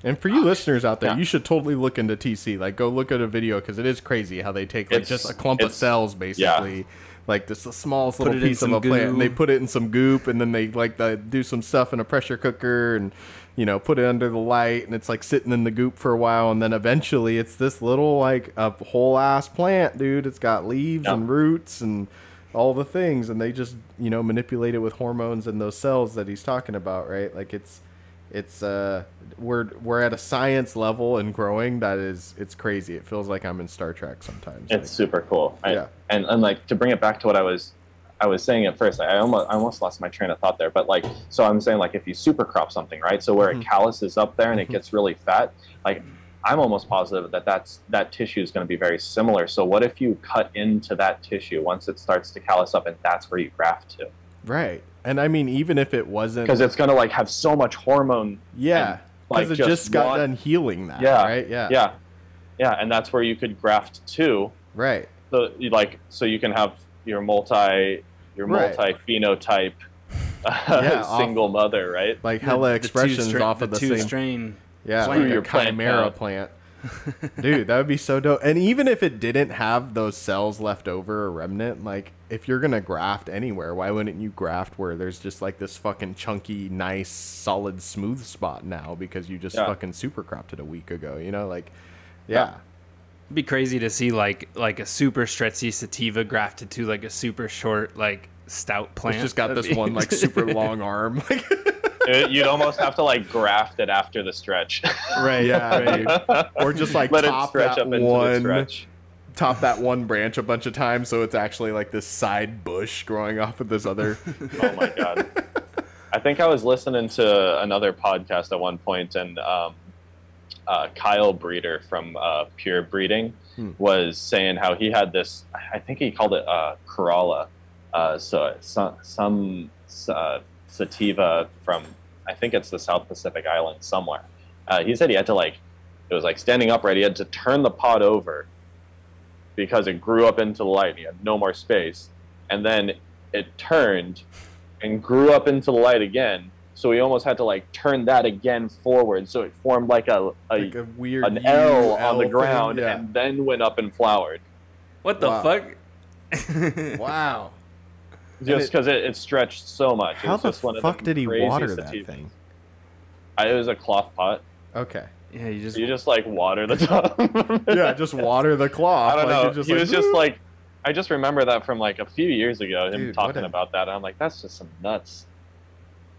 And for you listeners out there, Yeah. you should totally look into TC. Like, go look at a video because it is crazy how they take like It's- just a clump of cells, basically, like this the smallest Put little piece of a plant, and they put it in some goop, and then they like the, do some stuff in a pressure cooker, and you know, put it under the light, and it's like sitting in the goop for a while, and then eventually it's this little like a whole ass plant, dude. It's got leaves Yeah. and roots and all the things, and they just you know manipulate it with hormones and those cells that he's talking about, right? Like it's it's uh we're we're at a science level and growing that is it's crazy. It feels like I'm in Star Trek sometimes. it's super cool. I, Yeah. And and like to bring it back to what I was I was saying at first, I almost I almost lost my train of thought there. But like, so I'm saying like if you super crop something, right? So where Mhm. a callus is up there and it gets really fat, like I'm almost positive that that's that tissue is going to be very similar. So what if you cut into that tissue once it starts to callus up, and that's where you graft to? right. And I mean, even if it wasn't, Because it's going to like have so much hormone. yeah, and, like, because it just, just got want- done healing that. Yeah. Right. Yeah. Yeah, yeah, and that's where you could graft to. Right. So you like so you can have your multi your Right. multi phenotype [LAUGHS] Yeah, off- single mother, right? Like The- hella the two expressions stra- off of the, two same. strain. Yeah, plant. like Your a plant chimera count. plant. [LAUGHS] Dude, that would be so dope. And even if it didn't have those cells left over or remnant, like if you're gonna graft anywhere, why wouldn't you graft where there's just like this fucking chunky, nice, solid, smooth spot now because you just Yeah. fucking super cropped it a week ago? You know, like, yeah, It'd be crazy to see like like a super stretchy sativa grafted to like a super short like stout plant. it's just got That'd this be- one like [LAUGHS] super long arm. Like, [LAUGHS] It- You'd almost have to like graft it after the stretch. right. yeah, right. or just like Let it stretch that up into the one stretch. Top that one branch a bunch of times so it's actually like this side bush growing off of this other [LAUGHS] Oh my god. I think I was listening to another podcast at one point, and um, uh, Kyle Breeder from uh, Pure Breeding Hmm. was saying how he had this. I think he called it uh, Corolla. Uh, so some some uh, sativa from I think it's the South Pacific Island somewhere. Uh, he said he had to like it was like standing upright. He had to turn the pot over because it grew up into the light. And he had no more space, and then it turned and grew up into the light again. So he almost had to like turn that again forward, so it formed like a, a like a weird an U, L on L the thing, ground, yeah. and then went up and flowered. What the Wow. fuck? [LAUGHS] wow Just because it, it stretched so much. It how was the just one of fuck did he crazy water that sativas. thing I, it was a cloth pot. okay yeah, you just you just like water the [LAUGHS] top. yeah just water the cloth I don't like, know. just he like, was just like, I just remember that from like a few years ago, him Dude, talking a- about that. And I'm like, that's just some nuts.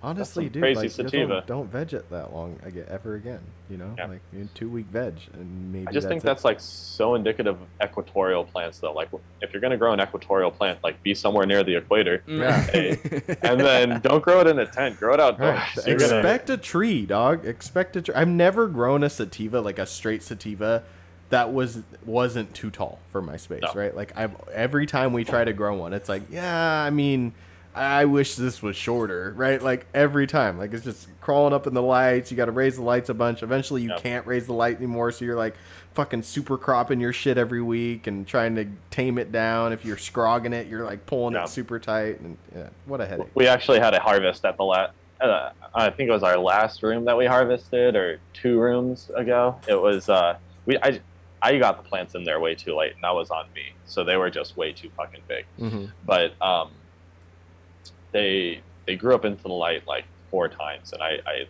Honestly dude crazy like, sativa. Don't, don't veg it that long again, ever again you know Yeah. like two week veg and maybe I just think it. that's like so indicative of equatorial plants, though. Like, if you're gonna grow an equatorial plant, like be somewhere near the equator, mm. Yeah. [LAUGHS] and then don't grow it in a tent. Grow it outdoors. Right. [LAUGHS] You're gonna- Expect a tree, dog. Expect a tree. I've never grown a sativa like a straight sativa that was wasn't too tall for my space, No. right? Like I've every time we try to grow one, it's like, yeah, I mean, I wish this was shorter, right? Like every time, like it's just crawling up in the lights. You got to raise the lights a bunch. Eventually, you Yep. can't raise the light anymore, so you're like fucking super cropping your shit every week and trying to tame it down. If you're scrogging it, you're like pulling Yeah. it super tight, and yeah, what a headache. we actually had a harvest at the last. Uh, I think it was our last room that we harvested, or two rooms ago. It was uh, we. I I got the plants in there way too late, and that was on me. So they were just way too fucking big. hmm But um, they they grew up into the light like four times, and I, I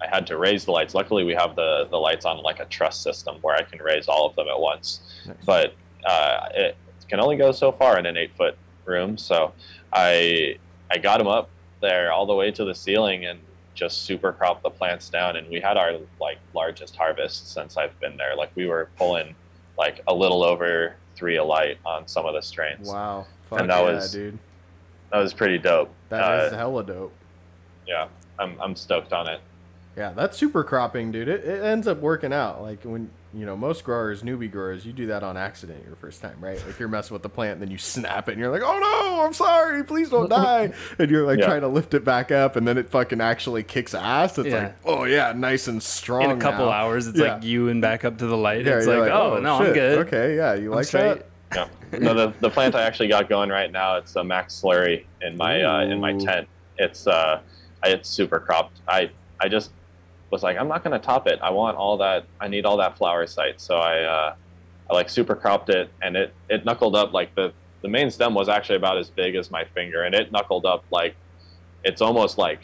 I had to raise the lights. Luckily, we have the the lights on like a truss system where I can raise all of them at once. Nice. But uh, it can only go so far in an eight foot room. So I I got them up there all the way to the ceiling and just super cropped the plants down. And we had our like largest harvest since I've been there. Like we were pulling like a little over three a light on some of the strains. Wow. Fuck And that yeah, was- dude. That was pretty dope. That is uh, hella dope. Yeah, I'm I'm stoked on it. Yeah, that's super cropping, dude. It, it ends up working out. Like when you know most growers, newbie growers, you do that on accident your first time, right? Like you're messing with the plant, and then you snap it, and you're like, "Oh no, I'm sorry, please don't die," [LAUGHS] and you're like Yeah. trying to lift it back up, and then it fucking actually kicks ass. It's Yeah. like, oh yeah, nice and strong. In a couple now. hours, it's Yeah. like you and back up to the light. Yeah, it's you're like, oh, no, I'm good. Okay, yeah, you I'm like straight. that? Yeah. No, the, the plant I actually got going right now, it's a Max Slurry in my uh, in my tent. It's uh, I- it's super cropped. I I just was like, I'm not gonna top it. I want all that. I need all that flower site. So I uh, I like super cropped it, and it it knuckled up like the the main stem was actually about as big as my finger, and it knuckled up like it's almost like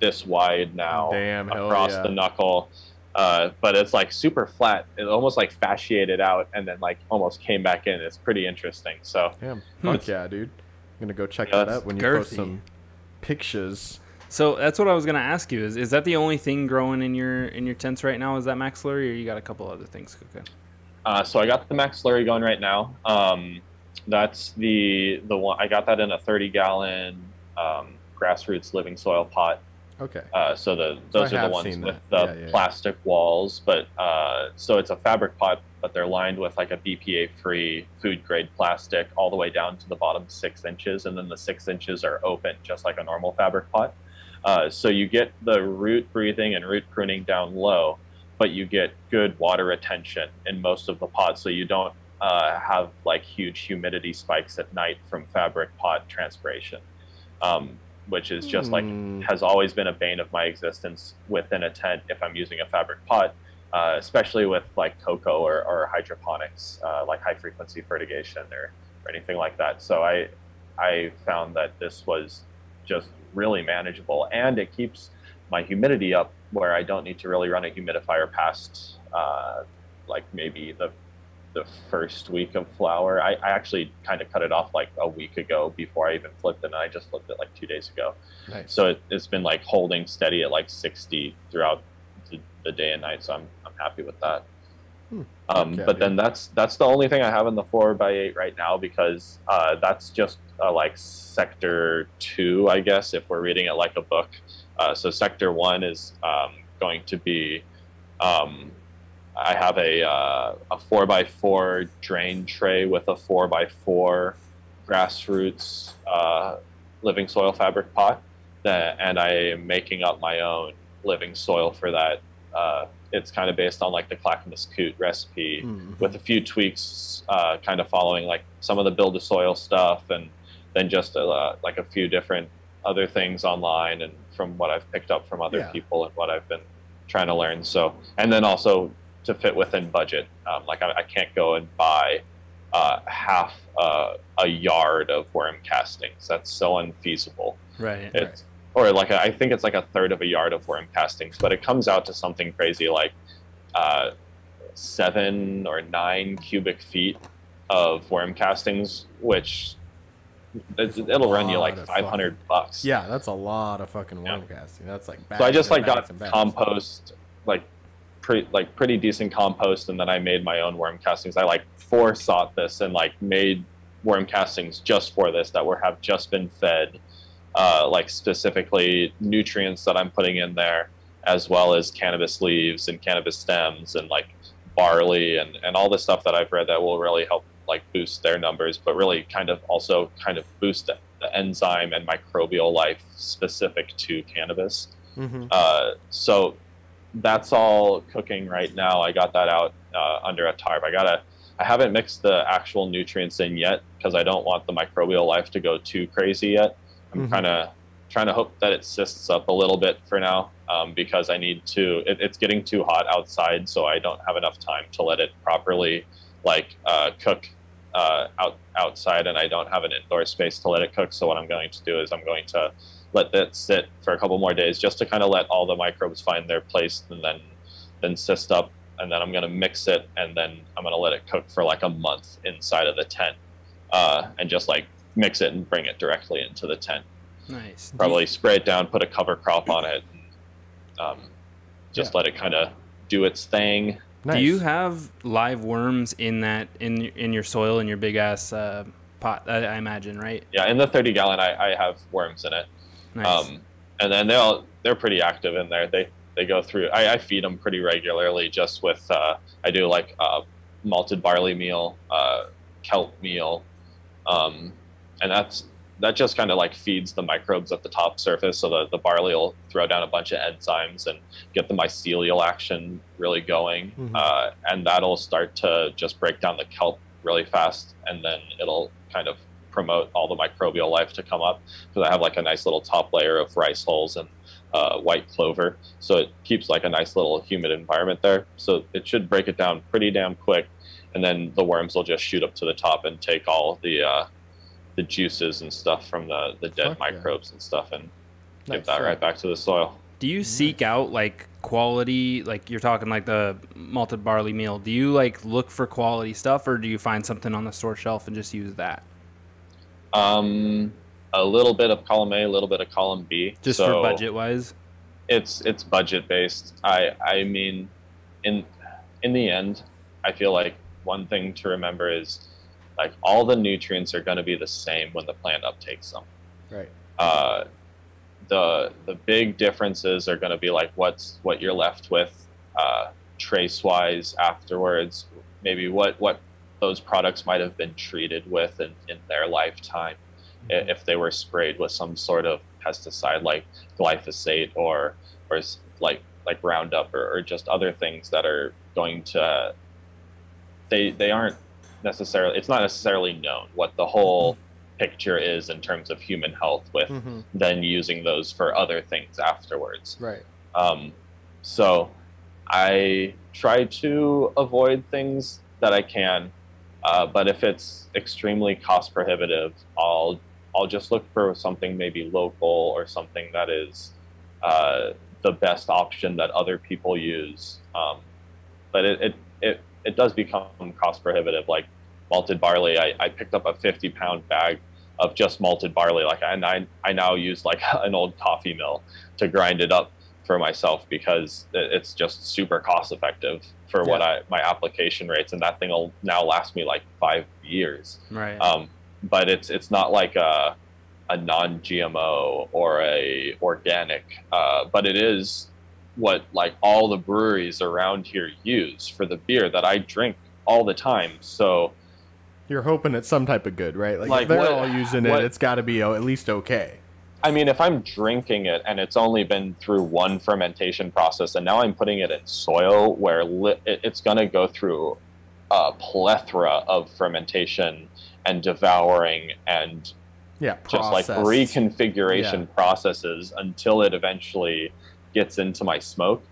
this wide now Damn, across yeah. the knuckle. Uh, but it's like super flat. It almost like fasciated out and then like almost came back in. It's pretty interesting. So Damn, Hmm. fuck yeah, dude. I'm gonna go check Yeah, that that's out when you post some pictures. So that's what I was gonna ask you. Is is that the only thing growing in your in your tents right now? Is that Max Slurry, or you got a couple other things cooking? Uh, so I got the Max Slurry going right now. Um, that's the the one I got that in a 30 gallon um, grassroots living soil pot. Okay. Uh, so the those I are the ones with the Yeah, yeah, yeah. plastic walls, but uh, so it's a fabric pot, but they're lined with like a BPA free food grade plastic all the way down to the bottom six inches, and then the six inches are open just like a normal fabric pot. Uh, so you get the root breathing and root pruning down low, but you get good water retention in most of the pots, so you don't uh, have like huge humidity spikes at night from fabric pot transpiration, um, which is just like Hmm. has always been a bane of my existence within a tent if I'm using a fabric pot, uh, especially with like coco or, or hydroponics, uh, like high frequency fertigation or, or anything like that. So I I found that this was just really manageable and it keeps my humidity up where I don't need to really run a humidifier past uh, like maybe the the first week of flower. I, I actually kind of cut it off like a week ago before I even flipped it, and I just flipped it like two days ago. Nice. So it, it's been like holding steady at like 60 throughout the, the day and night. So I'm, I'm happy with that. Hmm. Um, Okay, but then that's that's the only thing I have in the four by eight right now because uh, that's just uh, like sector two, I guess, if we're reading it like a book. Uh, so sector one is um, going to be um, I have a uh, a four by four drain tray with a four by four grassroots uh, living soil fabric pot, that, and I am making up my own living soil for that. Uh, it's kind of based on like the Clackamas Coot recipe Mhm. with a few tweaks, uh, kind of following like some of the build a soil stuff, and then just uh, like a few different other things online and from what I've picked up from other Yeah. people and what I've been trying to learn. So, and then also to fit within budget, um, like I, I can't go and buy uh, half uh, a yard of worm castings. That's so unfeasible. Right. It's or like a, I think it's like a third of a yard of worm castings, but it comes out to something crazy like uh, seven or nine cubic feet of worm castings, which it, it'll run you like lot of five hundred bucks. Yeah, that's a lot of fucking Yeah. worm casting. That's like So I just like got bags and bags. compost, like pretty like pretty decent compost, and then I made my own worm castings. I like foresought this and like made worm castings just for this that were have just been fed, uh, like specifically nutrients that I'm putting in there, as well as cannabis leaves and cannabis stems and like barley and and all the stuff that I've read that will really help like boost their numbers, but really kind of also kind of boost the, the enzyme and microbial life specific to cannabis. Mhm. Uh, so that's all cooking right now. I got that out uh, under a tarp. I gotta. I haven't mixed the actual nutrients in yet because I don't want the microbial life to go too crazy yet. I'm Mhm. kind of trying to hope that it cysts up a little bit for now um, because I need to. It, it's getting too hot outside, so I don't have enough time to let it properly like uh, cook uh, out outside, and I don't have an indoor space to let it cook. So what I'm going to do is I'm going to let that sit for a couple more days just to kind of let all the microbes find their place and then then cyst up and then I'm gonna mix it and then I'm gonna let it cook for like a month inside of the tent uh, and just like mix it and bring it directly into the tent. Nice. Probably spray it down, put a cover crop on it, and, um, just Yeah. let it kind of do its thing. Nice. Do you have live worms in that in in your soil in your big ass uh, pot? I, I, imagine, right? Yeah, in the 30 gallon, I, I have worms in it. Nice. Um, and then they'll they're pretty active in there. They they go through. I, I feed them pretty regularly, just with uh, I do like uh, malted barley meal, uh, kelp meal, um, and that's that just kind of like feeds the microbes at the top surface. So the, the barley will throw down a bunch of enzymes and get the mycelial action really going. Mm-hmm. Uh, and that'll start to just break down the kelp really fast. And then it'll kind of promote all the microbial life to come up. Because I have like a nice little top layer of rice hulls and uh, white clover. So it keeps like a nice little humid environment there. So it should break it down pretty damn quick. And then the worms will just shoot up to the top and take all the uh, the juices and stuff from the, the dead Fuck microbes yeah. and stuff and nice. give that right back to the soil. Do you seek out like quality, like you're talking like the malted barley meal? Do you like look for quality stuff, or do you find something on the store shelf and just use that? Um, a little bit of column A, a little bit of column B. Just so for budget wise. It's it's budget based. I I mean, in in the end, I feel like one thing to remember is like all the nutrients are going to be the same when the plant uptakes them. Right. Uh, the the big differences are going to be like what's what you're left with uh, trace wise afterwards. Maybe what what those products might have been treated with in, in their lifetime mm-hmm. if they were sprayed with some sort of pesticide like glyphosate or or like like Roundup or, or just other things that are going to they they aren't necessarily it's not necessarily known what the whole picture is in terms of human health with mm-hmm. then using those for other things afterwards right um, so i try to avoid things that i can uh, but if it's extremely cost prohibitive i'll i'll just look for something maybe local or something that is uh, the best option that other people use um, but it, it, it it does become cost prohibitive. Like malted barley, I, I picked up a 50 pound bag of just malted barley. Like, and I, I now use like [LAUGHS] an old coffee mill to grind it up for myself because it's just super cost effective for yeah. what I, my application rates. And that thing will now last me like five years. Right. Um, but it's, it's not like a, a non-GMO or a organic, uh, but it is what like all the breweries around here use for the beer that I drink all the time. So you're hoping it's some type of good, right? Like, like they're what, all using it, what, it's got to be at least okay. I mean, if I'm drinking it and it's only been through one fermentation process, and now I'm putting it in soil where li- it's going to go through a plethora of fermentation and devouring and yeah, just like reconfiguration yeah. processes until it eventually gets into my smoke.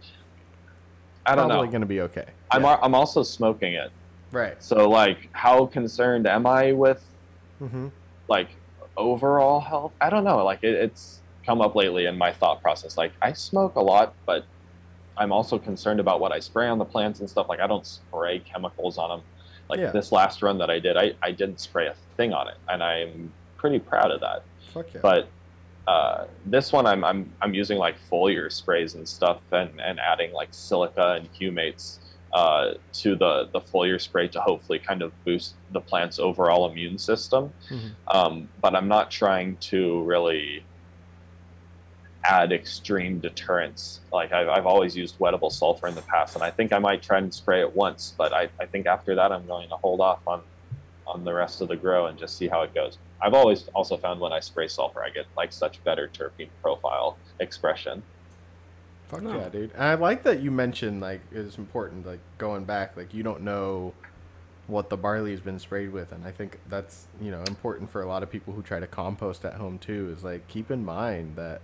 I don't Probably know. going to be okay. I'm yeah. I'm also smoking it. Right. So like, how concerned am I with mm-hmm. like overall health? I don't know. Like it, it's come up lately in my thought process. Like I smoke a lot, but I'm also concerned about what I spray on the plants and stuff. Like I don't spray chemicals on them. Like yeah. this last run that I did, I, I didn't spray a thing on it, and I'm pretty proud of that. Fuck yeah. But uh, this one I'm, I'm I'm using like foliar sprays and stuff and, and adding like silica and humates uh, to the the foliar spray to hopefully kind of boost the plant's overall immune system. Mm-hmm. Um, but I'm not trying to really add extreme deterrence. Like I've, I've always used wettable sulfur in the past, and I think I might try and spray it once. But I, I think after that I'm going to hold off on on the rest of the grow and just see how it goes. I've always also found when I spray sulfur, I get like such better terpene profile expression. Fuck no. yeah, dude. And I like that you mentioned like it's important, like going back, like you don't know what the barley has been sprayed with, and I think that's you know important for a lot of people who try to compost at home too. Is like keep in mind that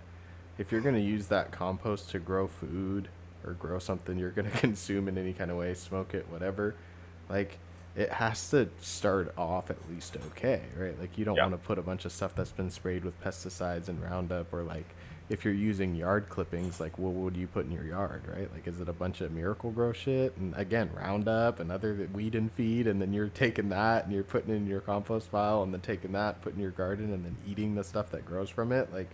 if you're gonna use that compost to grow food or grow something you're gonna [LAUGHS] consume in any kind of way, smoke it, whatever, like it has to start off at least okay, right? Like you don't yeah. want to put a bunch of stuff that's been sprayed with pesticides and Roundup, or like if you're using yard clippings, like what would you put in your yard, right? Like is it a bunch of Miracle-Gro shit and again Roundup and other weed and feed, and then you're taking that and you're putting in your compost pile, and then taking that, putting in your garden, and then eating the stuff that grows from it, like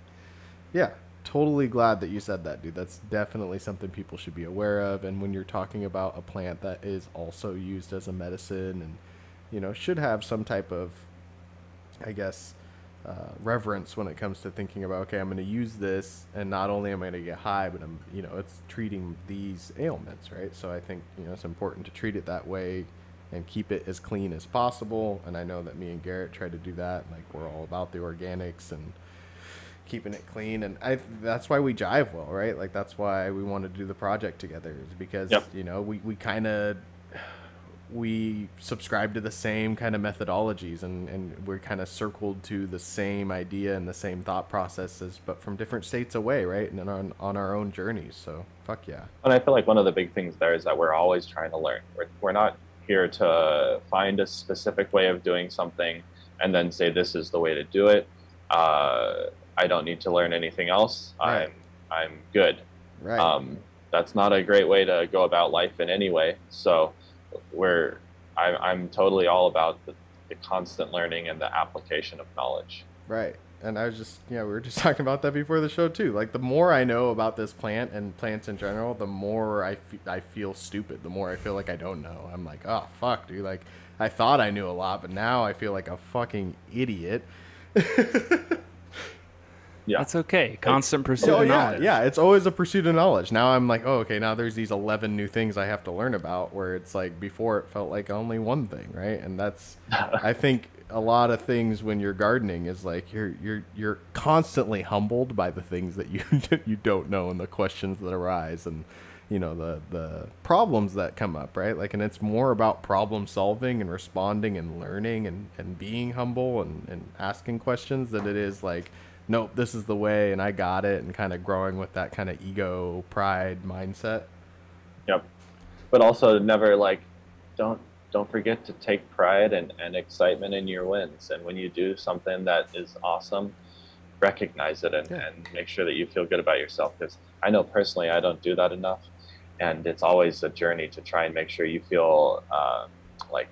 yeah, totally glad that you said that, dude. That's definitely something people should be aware of. And when you're talking about a plant that is also used as a medicine and, you know, should have some type of, I guess, uh, reverence when it comes to thinking about, okay, I'm going to use this, and not only am I going to get high, but I'm, you know, it's treating these ailments, right? So I think, you know, it's important to treat it that way and keep it as clean as possible. And I know that me and Garrett try to do that. Like, we're all about the organics and, keeping it clean and I that's why we jive well, right? Like that's why we wanted to do the project together is because Yep. you know, we we kind of we subscribe to the same kind of methodologies and and we're kind of circled to the same idea and the same thought processes but from different states away, right? And on on our own journeys. So, fuck yeah. And I feel like one of the big things there is that we're always trying to learn. We're, we're not here to find a specific way of doing something and then say this is the way to do it. Uh, I don't need to learn anything else. Right. I'm I'm good. Right. Um, that's not a great way to go about life in any way. So we're I, I'm totally all about the, the constant learning and the application of knowledge. Right. And I was just, yeah, we were just [LAUGHS] talking about that before the show too. Like the more I know about this plant and plants in general, the more I, fe- I feel stupid. The more I feel like I don't know. I'm like, oh fuck, dude. Like I thought I knew a lot, but now I feel like a fucking idiot. [LAUGHS] Yeah. That's okay. Constant oh, pursuit oh of yeah, knowledge. yeah. It's always a pursuit of knowledge. Now I'm like, oh okay, now there's these eleven new things I have to learn about. Where it's like before it felt like only one thing, right? And that's, [LAUGHS] I think a lot of things when you're gardening is like you're you're you're constantly humbled by the things that you [LAUGHS] you don't know and the questions that arise and you know the the problems that come up, right? Like, and it's more about problem solving and responding and learning and and being humble and and asking questions than it is like nope, this is the way and I got it and kind of growing with that kind of ego pride mindset. Yep. But also never like don't don't forget to take pride and, and excitement in your wins. And when you do something that is awesome, recognize it and, Yeah. and make sure that you feel good about yourself. Because I know personally I don't do that enough. And it's always a journey to try and make sure you feel uh, like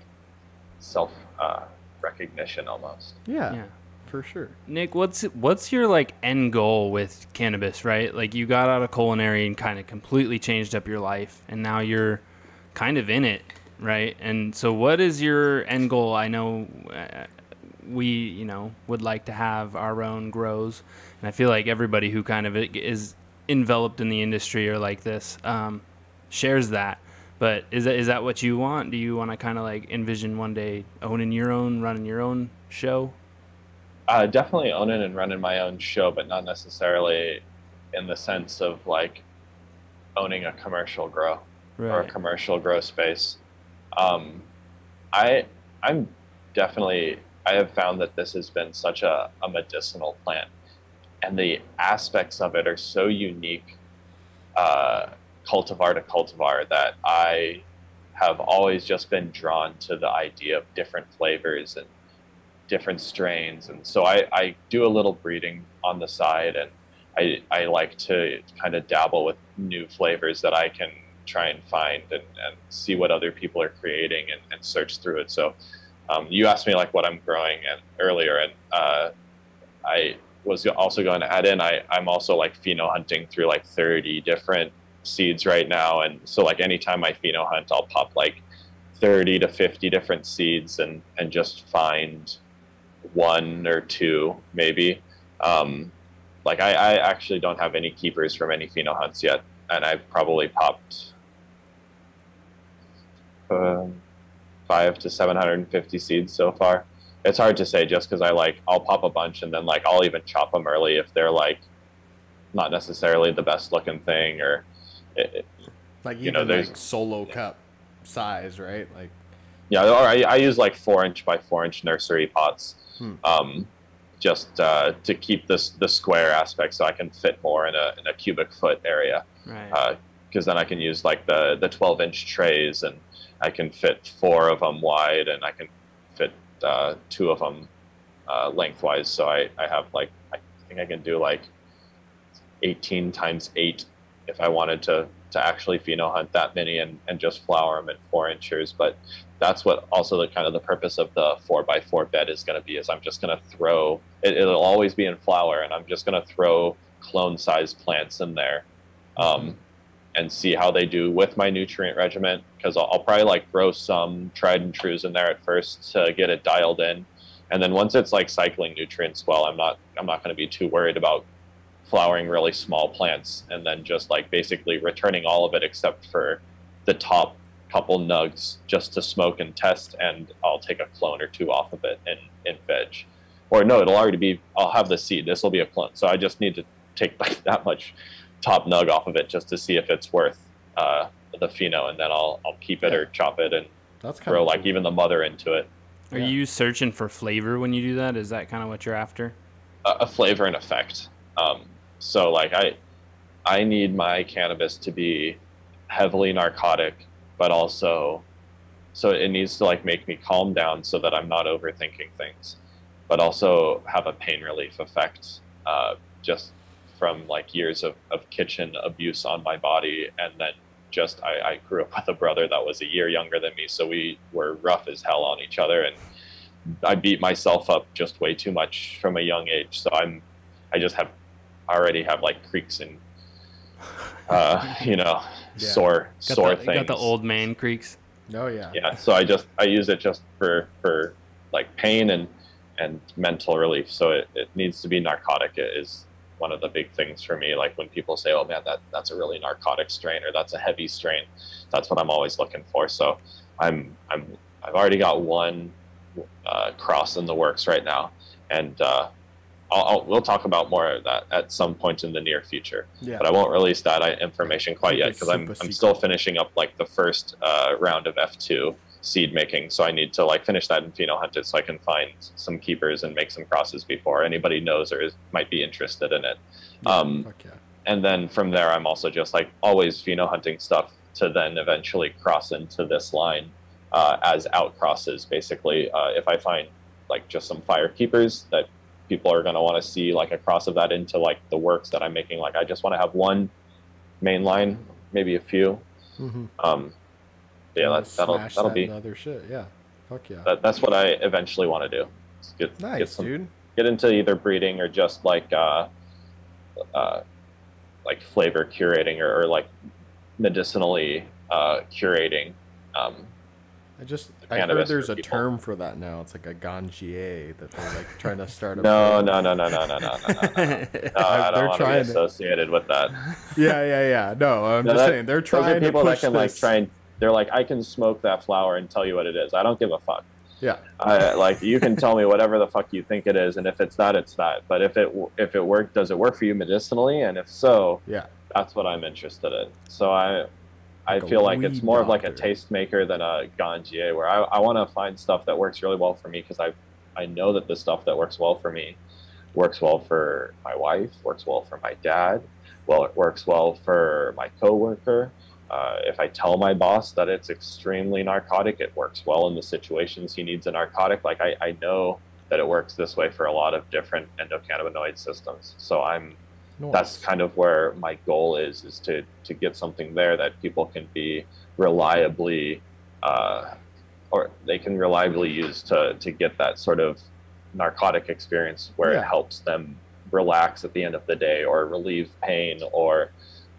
self uh, recognition almost. Yeah, Yeah. For sure. Nick, what's what's your like end goal with cannabis, right? Like you got out of culinary and kind of completely changed up your life and now you're kind of in it, right? And so what is your end goal? I know uh, we, you know, would like to have our own grows. And I feel like everybody who kind of is enveloped in the industry or like this um, shares that. But is that is that what you want? Do you want to kind of like envision one day owning your own, running your own show? Uh, definitely owning and running my own show, but not necessarily in the sense of like owning a commercial grow or a commercial grow space. Um, I I'm definitely I have found that this has been such a, a medicinal plant, and the aspects of it are so unique, uh, cultivar to cultivar, that I have always just been drawn to the idea of different flavors and different strains, and so I, I do a little breeding on the side, and I I like to kind of dabble with new flavors that I can try and find and, and see what other people are creating and, and search through it. So um, you asked me like what I'm growing and earlier, and uh, I was also going to add in. I I'm also like pheno hunting through like 30 different seeds right now, and so like anytime I pheno hunt, I'll pop like 30 to 50 different seeds and and just find one or two maybe. Um, like I, I actually don't have any keepers from any pheno hunts yet, and I've probably popped um, five to 750 seeds so far. It's hard to say just because I like I'll pop a bunch and then like I'll even chop them early if they're like not necessarily the best looking thing or it, Like even You know, there's- like solo cup size, right? Like yeah. Or I, I use like four inch by four inch nursery pots, Hmm. um, just uh, to keep this the square aspect so I can fit more in a in a cubic foot area. Right. because then I can use like the the 12 inch trays and I can fit four of them wide and I can fit uh, two of them uh, lengthwise. So I, I have like I think I can do like 18 times eight if I wanted to to actually pheno hunt that many and, and just flower them in four inchers. But that's what also the kind of the purpose of the four by four bed is going to be is I'm just going to throw it, it'll always be in flower and I'm just going to throw clone sized plants in there um, and see how they do with my nutrient regimen because I'll, I'll probably like grow some tried and trues in there at first to get it dialed in and then once it's like cycling nutrients well i'm not i'm not going to be too worried about flowering really small plants and then just like basically returning all of it except for the top couple nugs just to smoke and test and i'll take a clone or two off of it in in veg or no it'll already be i'll have the seed this will be a clone so i just need to take like [LAUGHS] that much top nug off of it just to see if it's worth uh, the pheno and then i'll i'll keep it or chop it and That's kind throw of like even the mother into it Are Yeah. you searching for flavor when you do that? Is that kind of what you're after? a, a flavor and effect. Um, so like I, I need my cannabis to be heavily narcotic, but also, so it needs to like make me calm down so that I'm not overthinking things, but also have a pain relief effect. Uh, just from like years of, of kitchen abuse on my body, and then just I, I grew up [LAUGHS] with a brother that was a year younger than me, so we were rough as hell on each other, and I beat myself up just way too much from a young age. So I'm, I just have, already have like creaks and, uh, [LAUGHS] you know, Yeah. sore, Got sore the, things. got the old man creaks. Oh yeah. Yeah. So I just, I use it just for, for like pain and, and mental relief. So it, it needs to be narcotic. It is one of the big things for me. Like when people say, oh man, that, that's a really narcotic strain or that's a heavy strain. That's what I'm always looking for. So I'm, I'm, I've already got one uh, cross in the works right now, and uh, I'll, I'll, we'll talk about more of that at some point in the near future. Yeah. But I won't release that uh, information quite yet because I'm, I'm still finishing up like the first uh, round of F2 seed making. So I need to like finish that and pheno hunt it so I can find some keepers and make some crosses before anybody knows or is, might be interested in it. Yeah, um, yeah. And then from there, I'm also just like always pheno hunting stuff to then eventually cross into this line uh, as outcrosses. Basically, uh, if I find like just some fire keepers that people are going to want to see like a cross of that into like the works that I'm making, like I just want to have one main line, maybe a few. Mm-hmm. Um, yeah, that, that'll that'll be other shit. Yeah. Fuck yeah. that, that's what I eventually want to do. Get, get nice, some dude. get into either breeding or just like uh, uh, like flavor curating or, or like medicinally uh, curating. Um, I just I heard there's a people. term for that now. It's like a ganjier that they're like trying to start a no, no, no, no, no, no, no, no, no. no. No, I They're don't want to be trying to- associated with that. Yeah, yeah, yeah. No, I'm No, just that- saying they're trying. Those are trying to people that push can like try and they're like, I can smoke that flower and tell you what it is. I don't give a fuck. Yeah. I, like you can tell me whatever the fuck you think it is, and if it's that, it's that. But if it if it work, does it work for you medicinally? And if so, Yeah. that's what I'm interested in. So I Like a feel like it's more of like a doctor. tastemaker than a ganjier, where I, I want to find stuff that works really well for me because I I know that the stuff that works well for me works well for my wife, works well for my dad, well it works well for my coworker. Uh, if I tell my boss that it's extremely narcotic, it works well in the situations he needs a narcotic. Like I, I know that it works this way for a lot of different endocannabinoid systems. So I'm Nice. that's kind of where my goal is is to to get something there that people can be reliably uh, or they can reliably use to to get that sort of narcotic experience where Yeah. it helps them relax at the end of the day or relieve pain or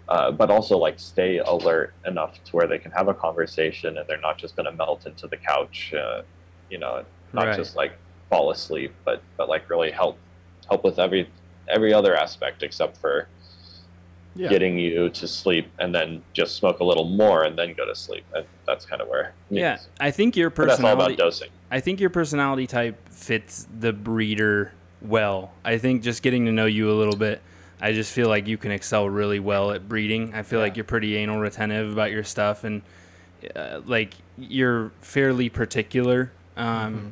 uh, but also like stay alert enough to where they can have a conversation and they're not just going to melt into the couch uh, you know not Right. just like fall asleep but but like really help help with every every other aspect except for yeah. getting you to sleep and then just smoke a little more and then go to sleep and that's kind of where Yeah, I think your but that's all personality. about dosing I think your personality type fits the breeder well. I think just getting to know you a little bit, I just feel like you can excel really well at breeding. I feel like you're pretty anal retentive about your stuff, and uh, like you're fairly particular. Um, Mm-hmm.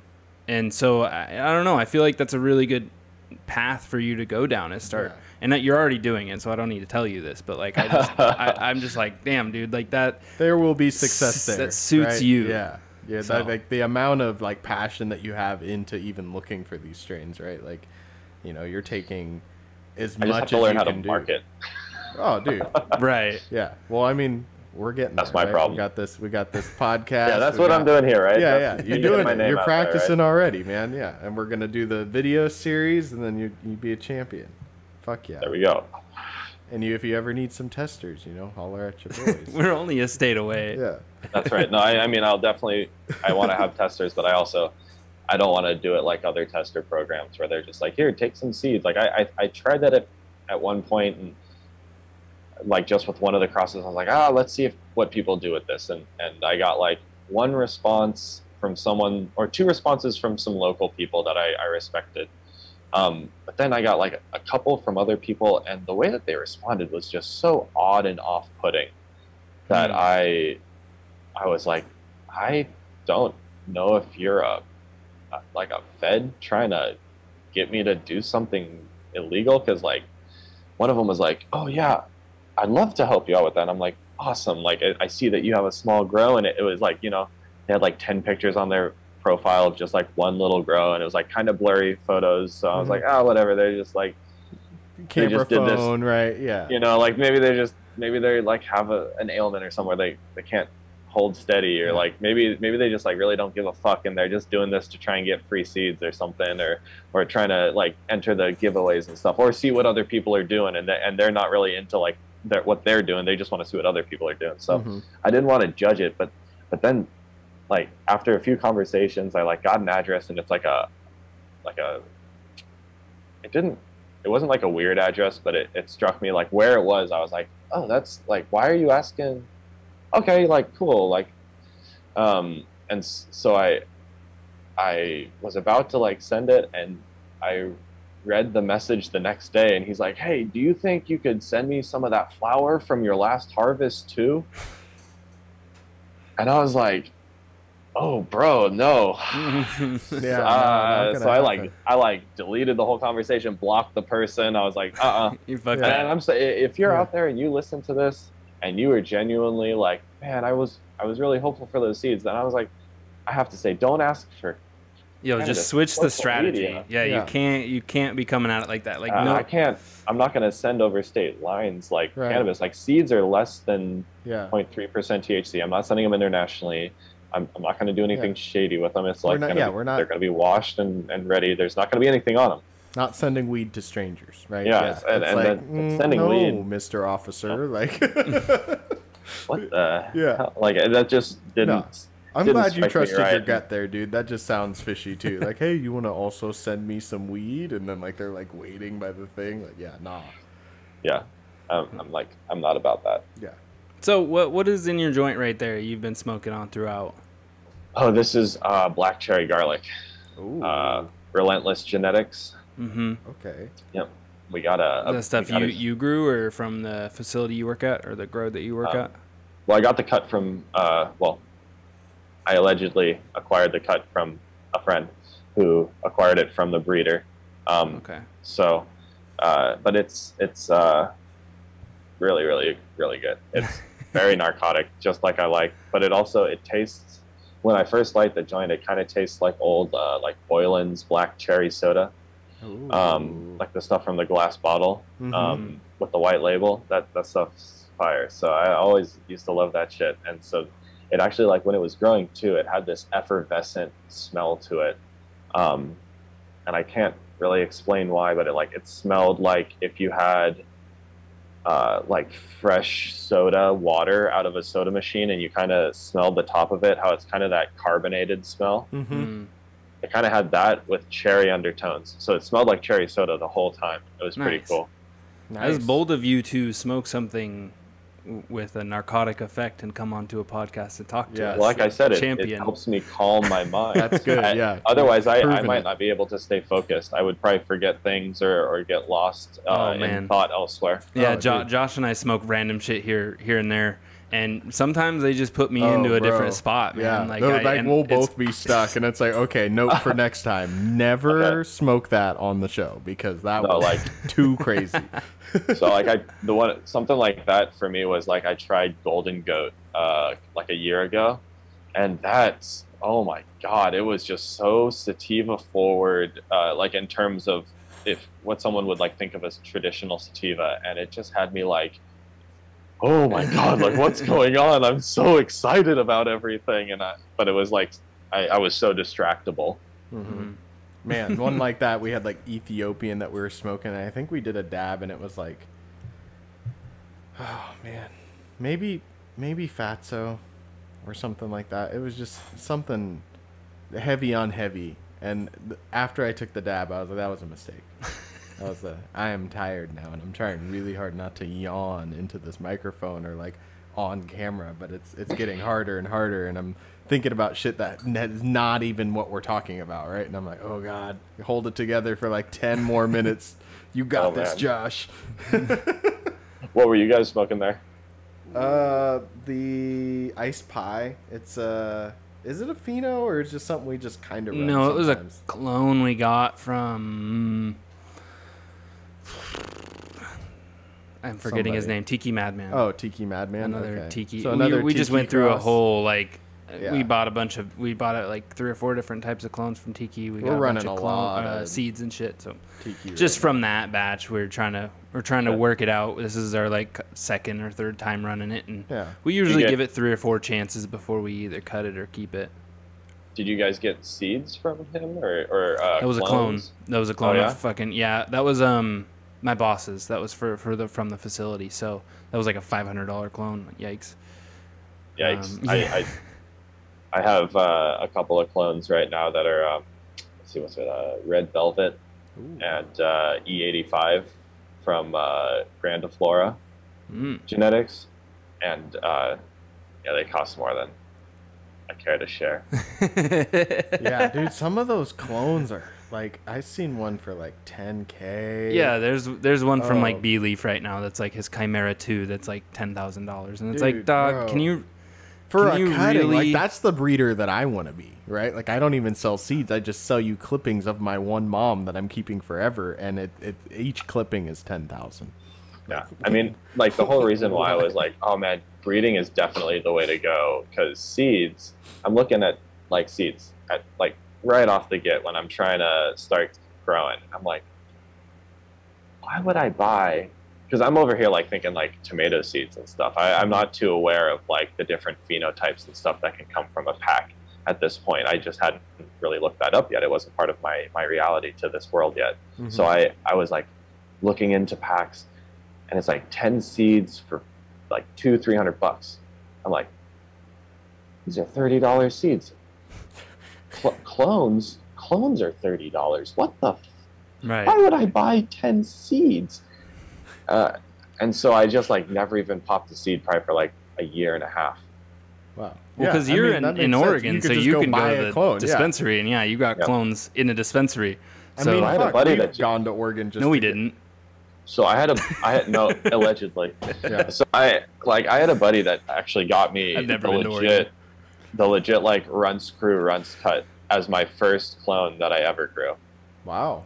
And so I, I don't know. I feel like that's a really good path for you to go down and start. Yeah. And that you're already doing it, so I don't need to tell you this. But like, I just, [LAUGHS] I, I'm just like, damn, dude, like that. there will be success S- there. that suits right? you. Yeah. Yeah, So- that, like the amount of like passion that you have into even looking for these strains, right? Like, you know, you're taking as i just much have to as learn you how to can do. market Oh, dude. [LAUGHS] Right. Yeah. Well, I mean, we're getting That's there, my right? problem. We got this. We got this podcast. [LAUGHS] yeah that's we what got- i'm doing here right Yeah, That's- yeah. [LAUGHS] You're you get doing it. You're out there, right? practicing already, man. Yeah. And we're gonna do the video series, and then you you be a champion. Fuck yeah. There we go. And you, if you ever need some testers, you know, holler at your [LAUGHS] boys. We're only a state away. yeah. That's right. No, I, I mean, I'll definitely. I want to have testers, but I also, I don't want to do it like other tester programs where they're just like, here, take some seeds. Like I, I, I tried that at, at one point, and like just with one of the crosses, I was like, ah, let's see if what people do with this, and and I got like one response from someone or two responses from some local people that I, I respected. Um, but then I got like a couple from other people, and the way that they responded was just so odd and off-putting that Hmm. I, I was like, I don't know if you're a, a like a Fed trying to get me to do something illegal because like one of them was like, oh yeah, I'd love to help you out with that. And I'm like, awesome. Like I, I see that you have a small grow, and it, it was like you know they had like ten pictures on their profile of just like one little grow, and it was like kind of blurry photos. So I was like, oh whatever. They're just like Camera just did this. phone, right? Yeah. you know like maybe they just maybe they like have a, an ailment or somewhere they they can't hold steady or mm-hmm. like maybe maybe they just like really don't give a fuck and they're just doing this to try and get free seeds or something or or trying to like enter the giveaways and stuff or see what other people are doing and they, and they're not really into like their, what they're doing they just want to see what other people are doing so Mhm. I didn't want to judge it, but but then like after a few conversations, I like got an address and it's like a like a it didn't it wasn't like a weird address, but it, it struck me like where it was, I was like, oh that's like why are you asking okay, like cool, like um and so I I was about to like send it and I read the message the next day and he's like, "Hey, do you think you could send me some of that flour from your last harvest too?" And I was like, "Oh, bro, no." [LAUGHS] Yeah, Uh, gonna so I like. I like deleted the whole conversation, blocked the person. I was like, "Uh-uh." [LAUGHS] you fucked Yeah. that. And I'm saying, if you're Yeah. out there and you listen to this and you were genuinely like, "Man, I was I was really hopeful for those seeds," then I was like, I have to say, don't ask for Yo, kinda just switch the strategy. media. Yeah, Yeah. you can't you can't be coming at it like that. Like Uh, no, I can't. I'm not going to send over state lines like Right. cannabis. Like seeds are less than Yeah. 0.3% THC. I'm not sending them internationally. I'm, I'm not going to do anything Yeah. shady with them. It's We're like not- gonna yeah, be- we're not- They're going to be washed and, and ready. There's not going to be anything on them. Not sending weed to strangers, right? Yeah, it's- and- it's and like, then mm, sending no, weed- Mister Officer. Like, [LAUGHS] What the? [LAUGHS] Yeah. hell? Like that just didn't. No. I'm didn't glad you strike me trusted your gut there, dude. That just sounds fishy too. like, hey, you want to also send me some weed? And then like they're like waiting by the thing. Like, yeah, nah. Yeah. Um, I'm like I'm not about that. Yeah. So what what is in your joint right there? You've been smoking on throughout. Oh, this is uh, black cherry garlic. Ooh. Uh, Relentless Genetics. Mm-hmm. okay. Yeah. We got a, a The stuff you a- you grew or from the facility you work at or the grow that you work Um, at. Well, I got the cut from, uh, well, I allegedly acquired the cut from a friend who acquired it from the breeder. Um, Okay. So, uh, but it's it's uh, really, really, really good. It's [LAUGHS] very narcotic, just like I like. But it also it tastes. When I first light the joint, it kind of tastes like old uh, like Boylan's black cherry soda, um, like the stuff from the glass bottle Mhm. um, with the white label. That that stuff's fire. So I always used to love that shit. And so it actually like when it was growing too, it had this effervescent smell to it. Um, and I can't really explain why, but it like it smelled like if you had uh, like fresh soda water out of a soda machine and you kind of smelled the top of it, how it's kind of that carbonated smell. Mhm. Mm. It kind of had that with cherry undertones. So it smelled like cherry soda the whole time. It was pretty Nice. cool. That's Nice. bold of you to smoke something w- with a narcotic effect and come onto a podcast and talk to Yeah. us. Like I said, it, it helps me calm my [LAUGHS] mind. That's good. I- yeah. Otherwise, I, I might it. not be able to stay focused. I would probably forget things or, or get lost uh, Oh, in thought elsewhere. Yeah, Oh, jo- Josh and I smoke random shit here, here and there, and sometimes they just put me Oh, into a bro. different spot, Yeah, man. Like, No, I, like we'll both be stuck, and it's like, okay, note for [LAUGHS] next time: never Okay. smoke that on the show because that No, was like- [LAUGHS] too crazy. [LAUGHS] So like I the one something like that for me was like I tried Golden Goat uh, like a year ago, and that's oh my god, it was just so sativa forward, uh, like in terms of if what someone would like think of as traditional sativa, and it just had me like, oh my god, like what's [LAUGHS] going on? I'm so excited about everything, and I, but it was like I, I was so distractible. Mhm. Mhm. man, one [LAUGHS] like that. We had like Ethiopian that we were smoking. And I think we did a dab, and it was like, [SIGHS] oh man, maybe maybe Fatso or something like that. It was just something heavy on heavy. And after I took the dab, I was like, that was a mistake. [LAUGHS] That was a. I am tired now, and I'm trying really hard not to yawn into this microphone or like on camera, but it's it's getting harder and harder, and I'm thinking about shit that is not even what we're talking about, right? And I'm like, oh god, hold it together for like ten more [LAUGHS] minutes. You got Oh, this, man. Josh. [LAUGHS] What were you guys smoking there? Uh, the ice pie. It's uh, is it a pheno or is it just something we just kind of No, it was a clone we got from. I'm forgetting his name. Tiki Madman. Oh, Tiki Madman. another okay. tiki. So we- another we, just Tiki went through a whole like. Yeah. We bought a bunch of. We bought uh, like three or four different types of clones from Tiki. We We're got a running bunch of a clone, lot uh, of seeds and shit. So Tiki. just right from that batch, we're trying to we're trying to Yeah. work it out. This is our like second or third time running it, and Yeah. we usually get- give it three or four chances before we either cut it or keep it. Did you guys get seeds from him or or uh, That was a clone. clones? That was a clone Oh, yeah? fucking yeah. That was um my boss's. That was for for the from the facility. So that was like a five hundred dollar clone. Yikes. Yikes! Um, I, yeah. I I have uh, a couple of clones right now that are um, let's see what's it uh, Red Velvet Ooh. and uh, E85 from uh, Grandiflora Mm. Genetics, and uh, yeah, they cost more than I care to share. [LAUGHS] yeah, dude. Some of those clones are like I've seen one for like 10k. Yeah, there's there's one from Oh. like B Leaf right now that's like his Chimera two that's like ten thousand dollars, and it's like, dog, bro. can you? for Can a you cutting, really- like that's the breeder that I want to be, right? Like I don't even sell seeds; I just sell you clippings of my one mom that I'm keeping forever, and it, it each clipping is ten thousand. Yeah, I mean, like the whole reason why I was like, oh man, breeding is definitely the way to go because seeds. I'm looking at like seeds at like right off the get when I'm trying to start growing. I'm like, why would I buy? Because I'm over here like thinking like tomato seeds and stuff. I, I'm not too aware of like the different phenotypes and stuff that can come from a pack at this point. I just hadn't really looked that up yet. It wasn't part of my my reality to this world yet. Mm-hmm. So I, I was like looking into packs and it's like 10 seeds for like two, 300 bucks. I'm like, these are $30 seeds. Cl- clones, clones are $30. What the, f- Right. why would I buy 10 seeds? Uh, and so I just like never even popped a seed probably for like a year and a half. Wow. Well, because I you're mean, in, in. Oregon, could so just you can buy go a to the clone, yeah. dispensary, and yeah, you got Yep. clones in a dispensary. I So mean, I had a buddy we've that- gone to Oregon just no, we to get- didn't. So I had a, I had no, [LAUGHS] allegedly. Yeah. So I like I had a buddy that actually got me I've never the been legit, Oregon. The legit like run screw runs cut as my first clone that I ever grew. Wow,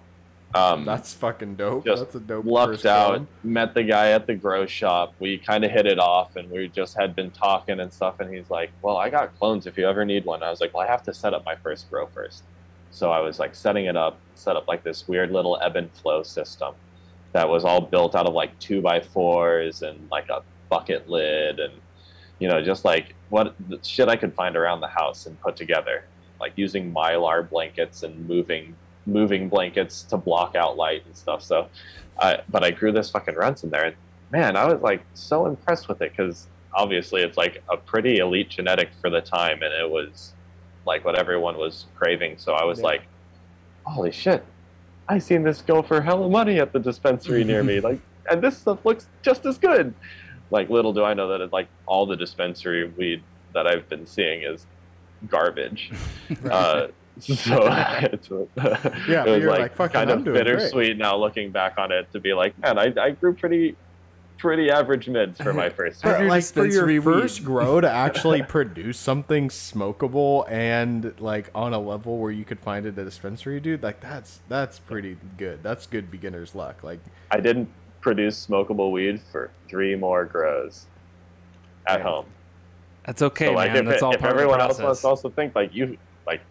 Um, that's fucking dope. just That's a dope. lucked first out. clone. Met the guy at the grow shop. We kind of hit it off, and we just had been talking and stuff. And he's like, "Well, I got clones if you ever need one." I was like, "Well, I have to set up my first grow first. So I was like setting it up, set up like this weird little ebb and flow system that was all built out of like two by fours and like a bucket lid and you know just like what the shit I could find around the house and put together, like using mylar blankets and moving moving blankets to block out light and stuff. So, uh, but I grew this fucking Runtz in there, and man, I was like so impressed with it because obviously it's like a pretty elite genetic for the time, and it was like what everyone was craving. So I was Yeah. like, holy shit, I seen this go for hella money at the dispensary near me, [LAUGHS] like, and this stuff looks just as good. Like, little do I know that it, like all the dispensary weed that I've been seeing is garbage. [LAUGHS] Right. Uh, so [LAUGHS] it's, Yeah, it was you're like, like, kind I'm of doing great." bittersweet now looking back on it to be like, man, I, I grew pretty pretty average mids for my first But grow. like for your dispensary first grow to actually [LAUGHS] produce something smokable and like on a level where you could find it at a dispensary, dude, like that's that's pretty good. That's good beginner's luck. Like I didn't produce smokable weed for three more grows at Yeah. home. That's okay, so like man. if, That's all if part everyone of the process. else wants process. to also think like you like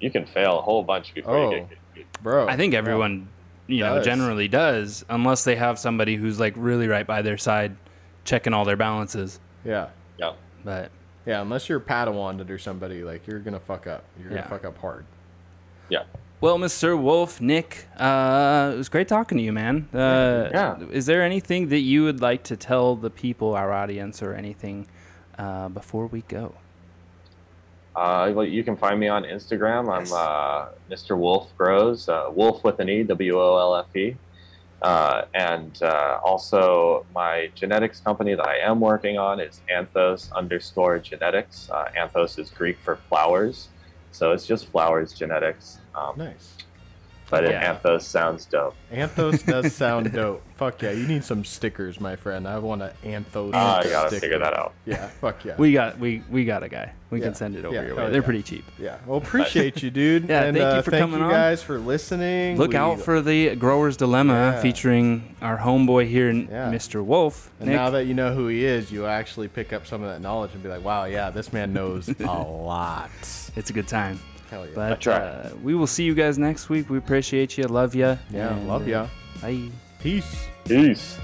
you can fail a whole bunch before Oh. you get oh, good weed. bro. I think everyone, you know, Does. generally does, unless they have somebody who's like really right by their side, checking all their balances. Yeah. Yeah. But Yeah, unless you're Padawan or somebody, like you're gonna fuck up. You're Yeah. gonna fuck up hard. Yeah. Well, Mr. Wolfe, Nick, uh, it was great talking to you, man. Uh, Yeah. Is there anything that you would like to tell the people, our audience, or anything uh, before we go? Uh, well, you can find me on Instagram. I'm Yes. uh, Mr. Wolfe Grows, uh, Wolf with an E, W O L F E. Uh, and uh, also, my genetics company that I am working on is Anthos underscore genetics. Uh, Anthos is Greek for flowers, so it's just flowers genetics. Um, Nice. But Yeah. Anthos sounds dope. Anthos does [LAUGHS] sound dope. Fuck yeah, you need some stickers, my friend. I want an Anthos. Ah, I gotta sticker. figure that out. Yeah, fuck yeah. We got we we got a guy. We Yeah. can send it over Yeah, your hell way. They're yeah. pretty cheap. yeah. Well, appreciate you, dude. [LAUGHS] Yeah, and, thank you uh, for thank coming you on. guys for listening. Look We- out for the Grower's Dilemma Yeah. featuring our homeboy here, Yeah. Mr. Wolfe. And Nick. now that you know who he is, you actually pick up some of that knowledge and be like, wow, yeah, this man knows a [LAUGHS] lot. it's a good time. Hell yeah. But try. uh, we will see you guys next week. We appreciate you. Love you. yeah, love ya. Bye. Peace. Peace.